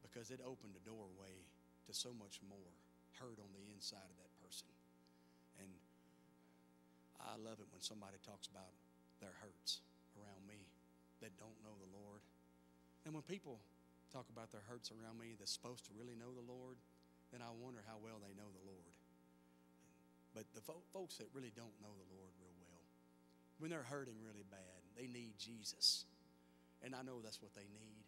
S3: because it opened a doorway to so much more hurt on the inside of that person. And I love it when somebody talks about their hurts around me that don't know the Lord. And when people talk about their hurts around me that's supposed to really know the Lord, then I wonder how well they know the Lord. But the fo- folks that really don't know the Lord real well, when they're hurting really bad, they need Jesus and I know that's what they need.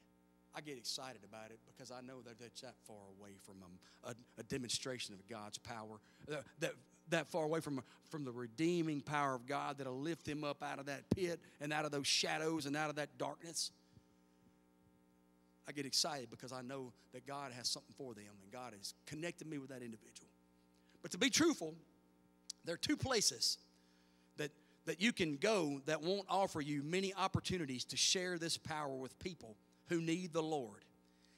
S3: I get excited about it because I know that that's that far away from them, a, a demonstration of God's power, uh, that, that far away from, from the redeeming power of God that'll lift them up out of that pit and out of those shadows and out of that darkness. I get excited because I know that God has something for them and God has connected me with that individual. But to be truthful, there are two places that that you can go that won't offer you many opportunities to share this power with people who need the Lord.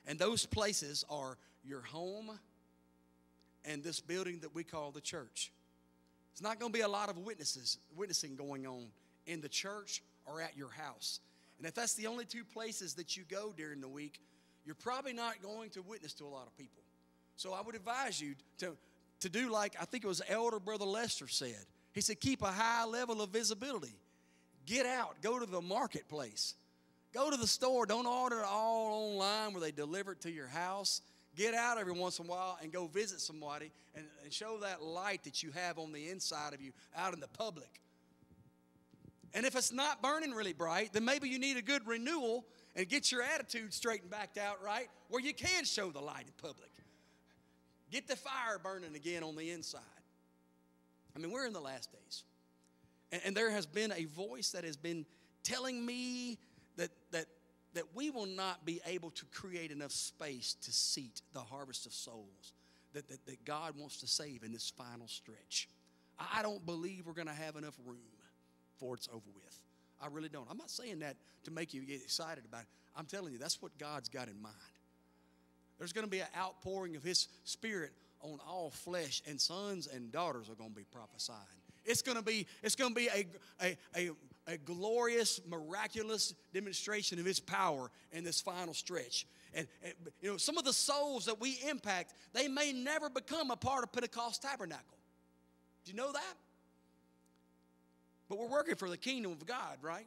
S3: And those places are your home and this building that we call the church. It's not going to be a lot of witnesses, witnessing going on in the church or at your house. And if that's the only two places that you go during the week, you're probably not going to witness to a lot of people. So I would advise you to, to do like I think it was Elder Brother Lester said. He said, keep a high level of visibility. Get out, go to the marketplace. Go to the store. Don't order it all online where they deliver it to your house. Get out every once in a while and go visit somebody and, and show that light that you have on the inside of you out in the public. And if it's not burning really bright, then maybe you need a good renewal and get your attitude straightened back out right where you can show the light in public. Get the fire burning again on the inside. I mean, we're in the last days. And, and there has been a voice that has been telling me that, that, that we will not be able to create enough space to seat the harvest of souls that, that, that God wants to save in this final stretch. I don't believe we're going to have enough room before it's over with. I really don't. I'm not saying that to make you get excited about it. I'm telling you, that's what God's got in mind. There's going to be an outpouring of His Spirit on all flesh, and sons and daughters are going to be prophesying. It's going to be, it's going to be a, a, a, a glorious, miraculous demonstration of His power in this final stretch. And, and, you know, some of the souls that we impact, they may never become a part of Pentecost Tabernacle. Do you know that? But we're working for the kingdom of God, right?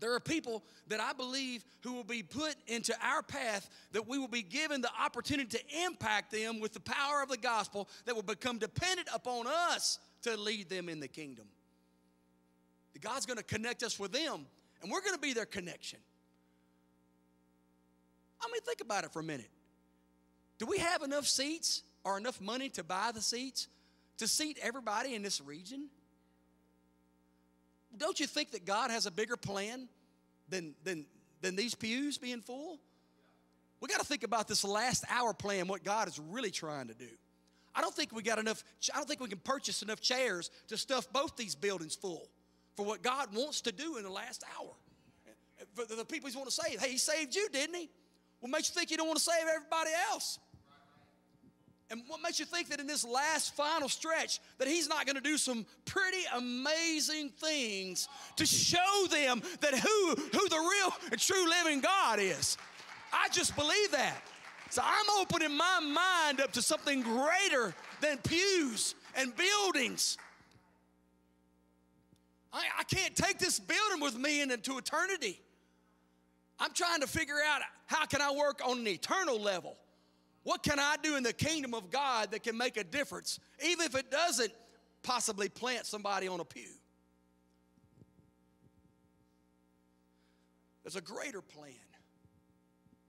S3: There are people that I believe who will be put into our path that we will be given the opportunity to impact them with the power of the gospel that will become dependent upon us to lead them in the kingdom. God's going to connect us with them, and we're going to be their connection. I mean, think about it for a minute. Do we have enough seats or enough money to buy the seats to seat everybody in this region? Don't you think that God has a bigger plan than, than, than these pews being full? We got to think about this last hour plan, what God is really trying to do. I don't think we got enough, I don't think we can purchase enough chairs to stuff both these buildings full for what God wants to do in the last hour. For the people He's want to save. Hey, He saved you, didn't He? What makes you think You don't want to save everybody else? And what makes you think that in this last final stretch that he's not going to do some pretty amazing things to show them that who who the real and true living God is? I just believe that. So I'm opening my mind up to something greater than pews and buildings. I, I can't take this building with me into eternity. I'm trying to figure out how can I work on an eternal level. What can I do in the kingdom of God that can make a difference, even if it doesn't possibly plant somebody on a pew? There's a greater plan.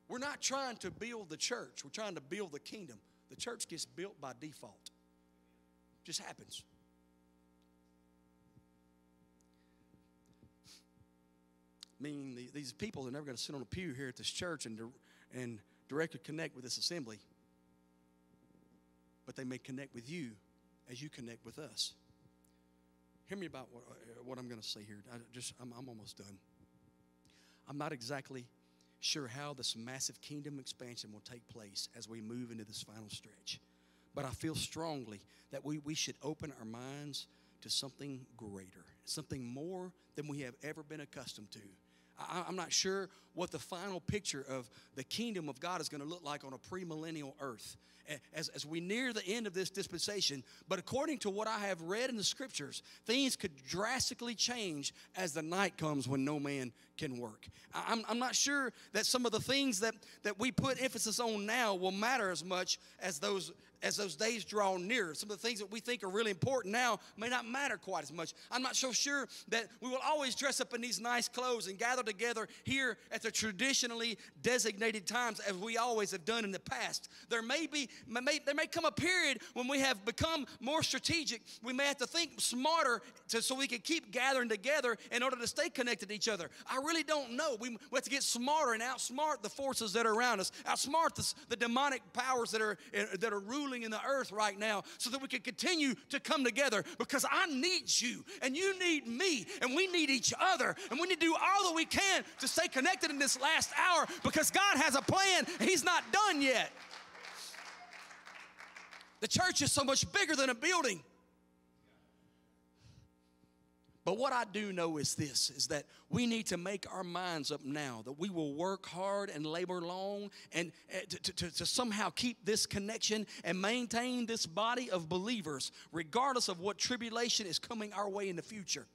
S3: We're not trying to build the church, we're trying to build the kingdom. The church gets built by default, it just happens. Meaning, these people are never going to sit on a pew here at this church and, and directly connect with this assembly, but they may connect with you as you connect with us. Hear me about what, uh, what I'm going to say here. I just, I'm, I'm almost done. I'm not exactly sure how this massive kingdom expansion will take place as we move into this final stretch. But I feel strongly that we, we should open our minds to something greater, something more than we have ever been accustomed to. I, am not sure what the final picture of the kingdom of God is going to look like on a premillennial earth as, as we near the end of this dispensation. But according to what I have read in the scriptures, things could drastically change as the night comes when no man can work. I'm, I'm not sure that some of the things that, that we put emphasis on now will matter as much as those as those days draw near, Some of the things that we think are really important now may not matter quite as much. I'm not so sure that we will always dress up in these nice clothes and gather together here at the traditionally designated times as we always have done in the past. There may be may, there may come a period when we have become more strategic. We may have to think smarter to, so we can keep gathering together in order to stay connected to each other. I really don't know. We, we have to get smarter and outsmart the forces that are around us, outsmart the, the demonic powers that are, that are ruling in the earth right now so that we can continue to come together because I need you and you need me and we need each other and we need to do all that we can to stay connected in this last hour because God has a plan He's not done yet. The church is so much bigger than a building. But what I do know is this is that we need to make our minds up now that we will work hard and labor long and uh, to, to, to, somehow keep this connection and maintain this body of believers regardless of what tribulation is coming our way in the future.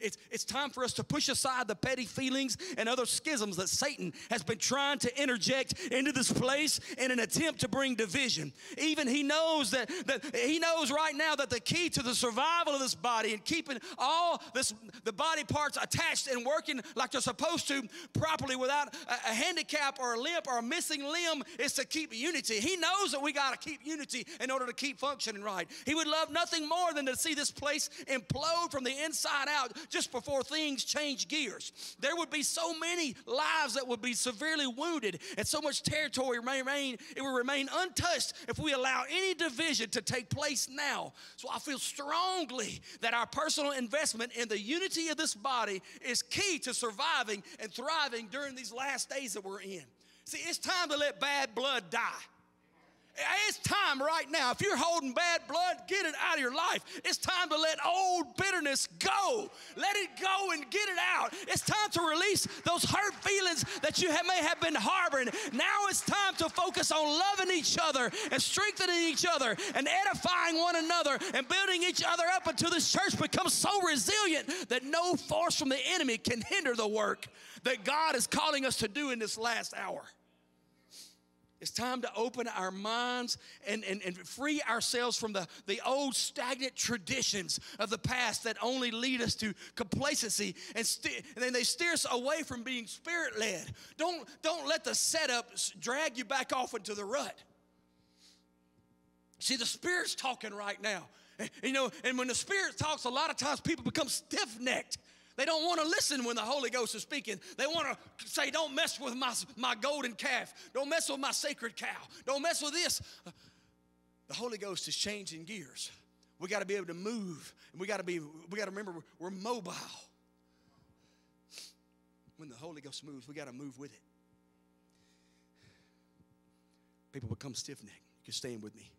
S3: It's, it's time for us to push aside the petty feelings and other schisms that Satan has been trying to interject into this place in an attempt to bring division. Even he knows that, that he knows right now that the key to the survival of this body and keeping all this the body parts attached and working like they're supposed to properly without a, a handicap or a limp or a missing limb is to keep unity. He knows that we got to keep unity in order to keep functioning right. He would love nothing more than to see this place implode from the inside out out just before things change gears. There would be so many lives that would be severely wounded, and so much territory remain, it will remain untouched if we allow any division to take place now. So I feel strongly that our personal investment in the unity of this body is key to surviving and thriving during these last days that we're in. See, it's time to let bad blood die. It's time right now. If you're holding bad blood, get it out of your life. It's time to let old bitterness go. Let it go and get it out. It's time to release those hurt feelings that you have, may have been harboring. Now it's time to focus on loving each other and strengthening each other and edifying one another and building each other up until this church becomes so resilient that no force from the enemy can hinder the work that God is calling us to do in this last hour. It's time to open our minds and, and, and free ourselves from the, the old stagnant traditions of the past that only lead us to complacency and, st- and then they steer us away from being spirit led. Don't, don't let the setup drag you back off into the rut. See, the Spirit's talking right now. You know, and when the Spirit talks, a lot of times people become stiff necked. They don't want to listen when the Holy Ghost is speaking. They want to say, Don't mess with my, my golden calf. Don't mess with my sacred cow. Don't mess with this. The Holy Ghost is changing gears. We got to be able to move, and we got to be, we got to remember we're mobile. When the Holy Ghost moves, we got to move with it. People become stiff necked. You can stand with me.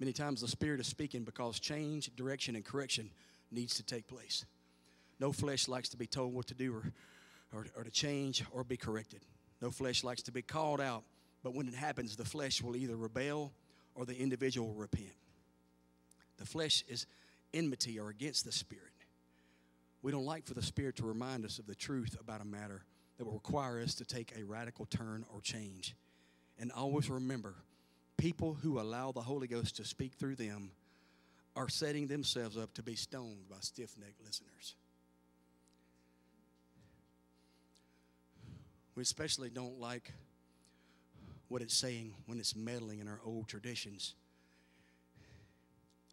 S3: Many times the Spirit is speaking because change, direction, and correction needs to take place. No flesh likes to be told what to do or, or, or, to change or be corrected. No flesh likes to be called out, but when it happens, the flesh will either rebel or the individual will repent. The flesh is enmity or against the Spirit. We don't like for the Spirit to remind us of the truth about a matter that will require us to take a radical turn or change. And always remember people who allow the Holy Ghost to speak through them are setting themselves up to be stoned by stiff necked listeners. We especially don't like what it's saying when it's meddling in our old traditions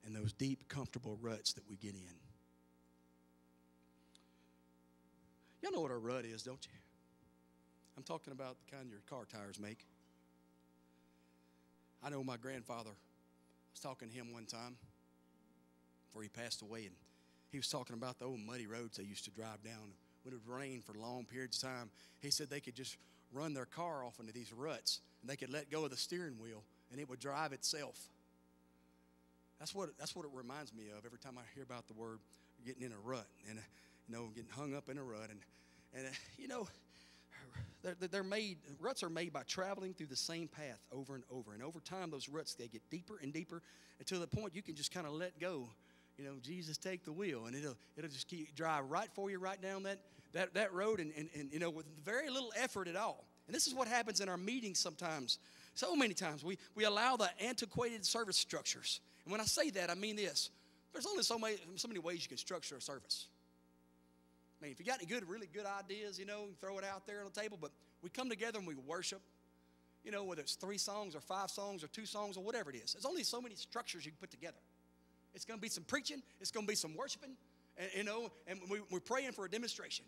S3: and those deep, comfortable ruts that we get in. Y'all know what a rut is, don't you? I'm talking about the kind your car tires make. I know my grandfather, I was talking to him one time before he passed away, and he was talking about the old muddy roads they used to drive down. When it would rain for long periods of time, he said they could just run their car off into these ruts and they could let go of the steering wheel and it would drive itself. That's what, that's what it reminds me of every time I hear about the word getting in a rut and, you know, getting hung up in a rut. And, and you know, they're, they're made, ruts are made by traveling through the same path over and over. And over time, those ruts, they get deeper and deeper until the point you can just kind of let go. You know, Jesus, take the wheel, and it'll, it'll just keep drive right for you right down that, that, that road, and, and, and, you know, with very little effort at all. And this is what happens in our meetings sometimes. So many times we, we allow the antiquated service structures. And when I say that, I mean this. There's only so many, so many ways you can structure a service. Mean, if you got any good, really good ideas, you know, throw it out there on the table. But we come together and we worship, you know, whether it's three songs or five songs or two songs or whatever it is. There's only so many structures you can put together. It's going to be some preaching, it's going to be some worshiping, and, you know, and we, we're praying for a demonstration.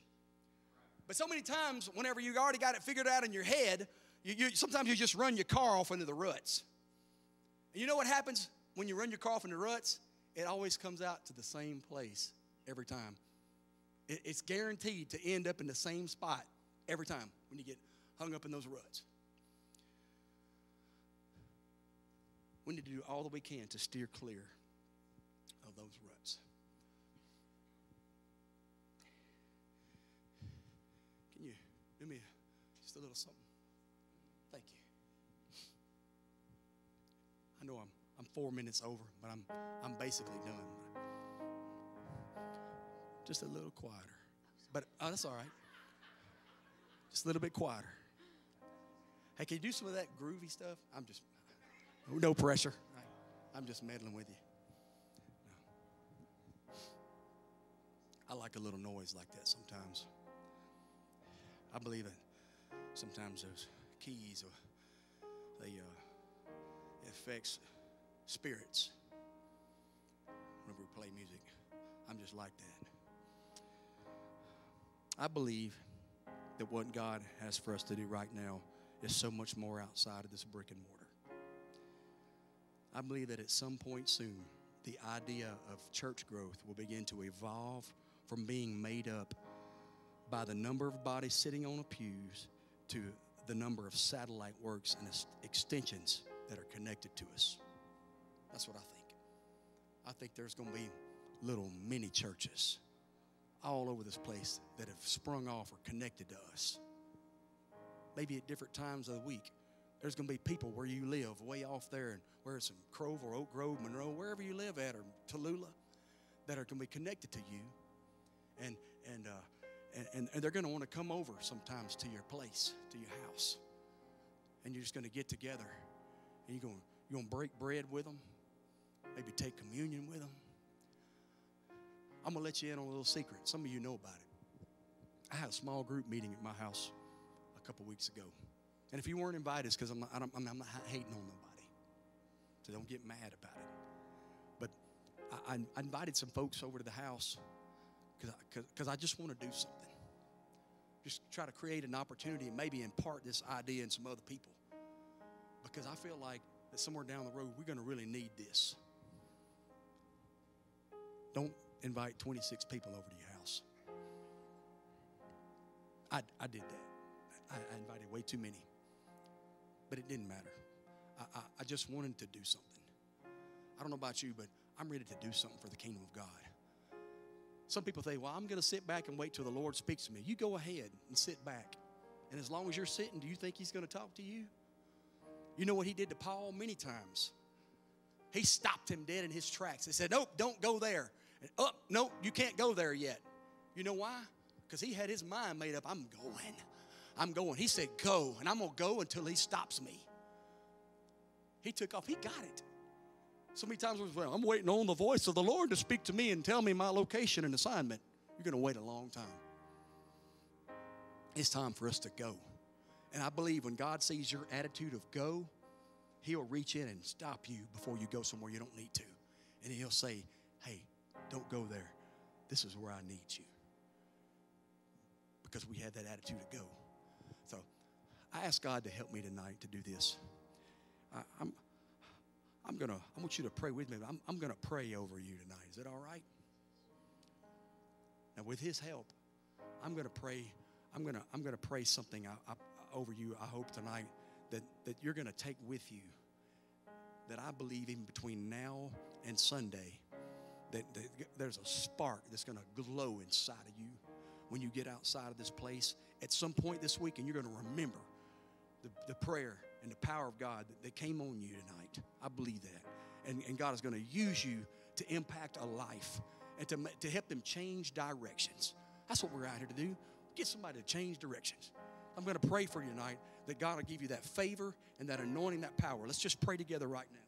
S3: But so many times, whenever you already got it figured out in your head, you, you, sometimes you just run your car off into the ruts. And you know what happens when you run your car off into the ruts? It always comes out to the same place every time. It's guaranteed to end up in the same spot every time when you get hung up in those ruts. We need to do all that we can to steer clear of those ruts. Can you do me just a little something? Thank you. I know I'm, I'm four minutes over, but I'm, I'm basically done just a little quieter. But oh, that's all right. Just a little bit quieter. Hey, can you do some of that groovy stuff? I'm just, no pressure. I'm just meddling with you. No. I like a little noise like that sometimes. I believe that sometimes those keys, or they uh, affects spirits whenever we play music. I'm just like that. I believe that what God has for us to do right now is so much more outside of this brick and mortar. I believe that at some point soon, the idea of church growth will begin to evolve from being made up by the number of bodies sitting on pews to the number of satellite works and extensions that are connected to us. That's what I think. I think there's going to be little mini churches all over this place that have sprung off or connected to us. Maybe at different times of the week. There's going to be people where you live, way off there, and where it's in Grove or Oak Grove, Monroe, wherever you live at, or Tallulah, that are going to be connected to you. And, and, uh, and, and they're going to want to come over sometimes to your place, to your house. And you're just going to get together and you're going, you're going to break bread with them, maybe take communion with them. I'm going to let you in on a little secret. Some of you know about it. I had a small group meeting at my house a couple weeks ago. And if you weren't invited, it's because I'm not, I'm, I'm not hating on nobody. So don't get mad about it. But I, I invited some folks over to the house because I, I just want to do something. Just try to create an opportunity and maybe impart this idea in some other people. Because I feel like that somewhere down the road, we're going to really need this. Don't invite 26 people over to your house. I, I did that. I, I invited way too many. But it didn't matter. I, I, I just wanted to do something. I don't know about you, but I'm ready to do something for the kingdom of God. Some people say, Well, I'm going to sit back and wait till the Lord speaks to me. You go ahead and sit back. And as long as you're sitting, do you think He's going to talk to you? You know what He did to Paul many times? He stopped him dead in his tracks. He said, Nope, don't go there. And up, oh, nope, you can't go there yet. You know why? Because he had his mind made up. I'm going. I'm going. He said, Go. And I'm going to go until he stops me. He took off. He got it. So many times, well, I'm waiting on the voice of the Lord to speak to me and tell me my location and assignment. You're going to wait a long time. It's time for us to go. And I believe when God sees your attitude of go, He'll reach in and stop you before you go somewhere you don't need to. And He'll say, Hey, don't go there. This is where I need you. Because we had that attitude to go. So I ask God to help me tonight to do this. I, I'm I'm gonna, I want you to pray with me. I'm, I'm gonna pray over you tonight. Is that all right? Now, with His help, I'm gonna pray. I'm gonna, I'm gonna pray something I, I, over you. I hope tonight that that you're gonna take with you. That I believe even between now and Sunday, that, that there's a spark that's gonna glow inside of you when you get outside of this place at some point this week, and you're gonna remember the, the prayer and the power of God that, that came on you tonight. I believe that. And, and God is going to use you to impact a life and to, to help them change directions. That's what we're out here to do. Get somebody to change directions. I'm going to pray for you tonight that God will give you that favor and that anointing, that power. Let's just pray together right now.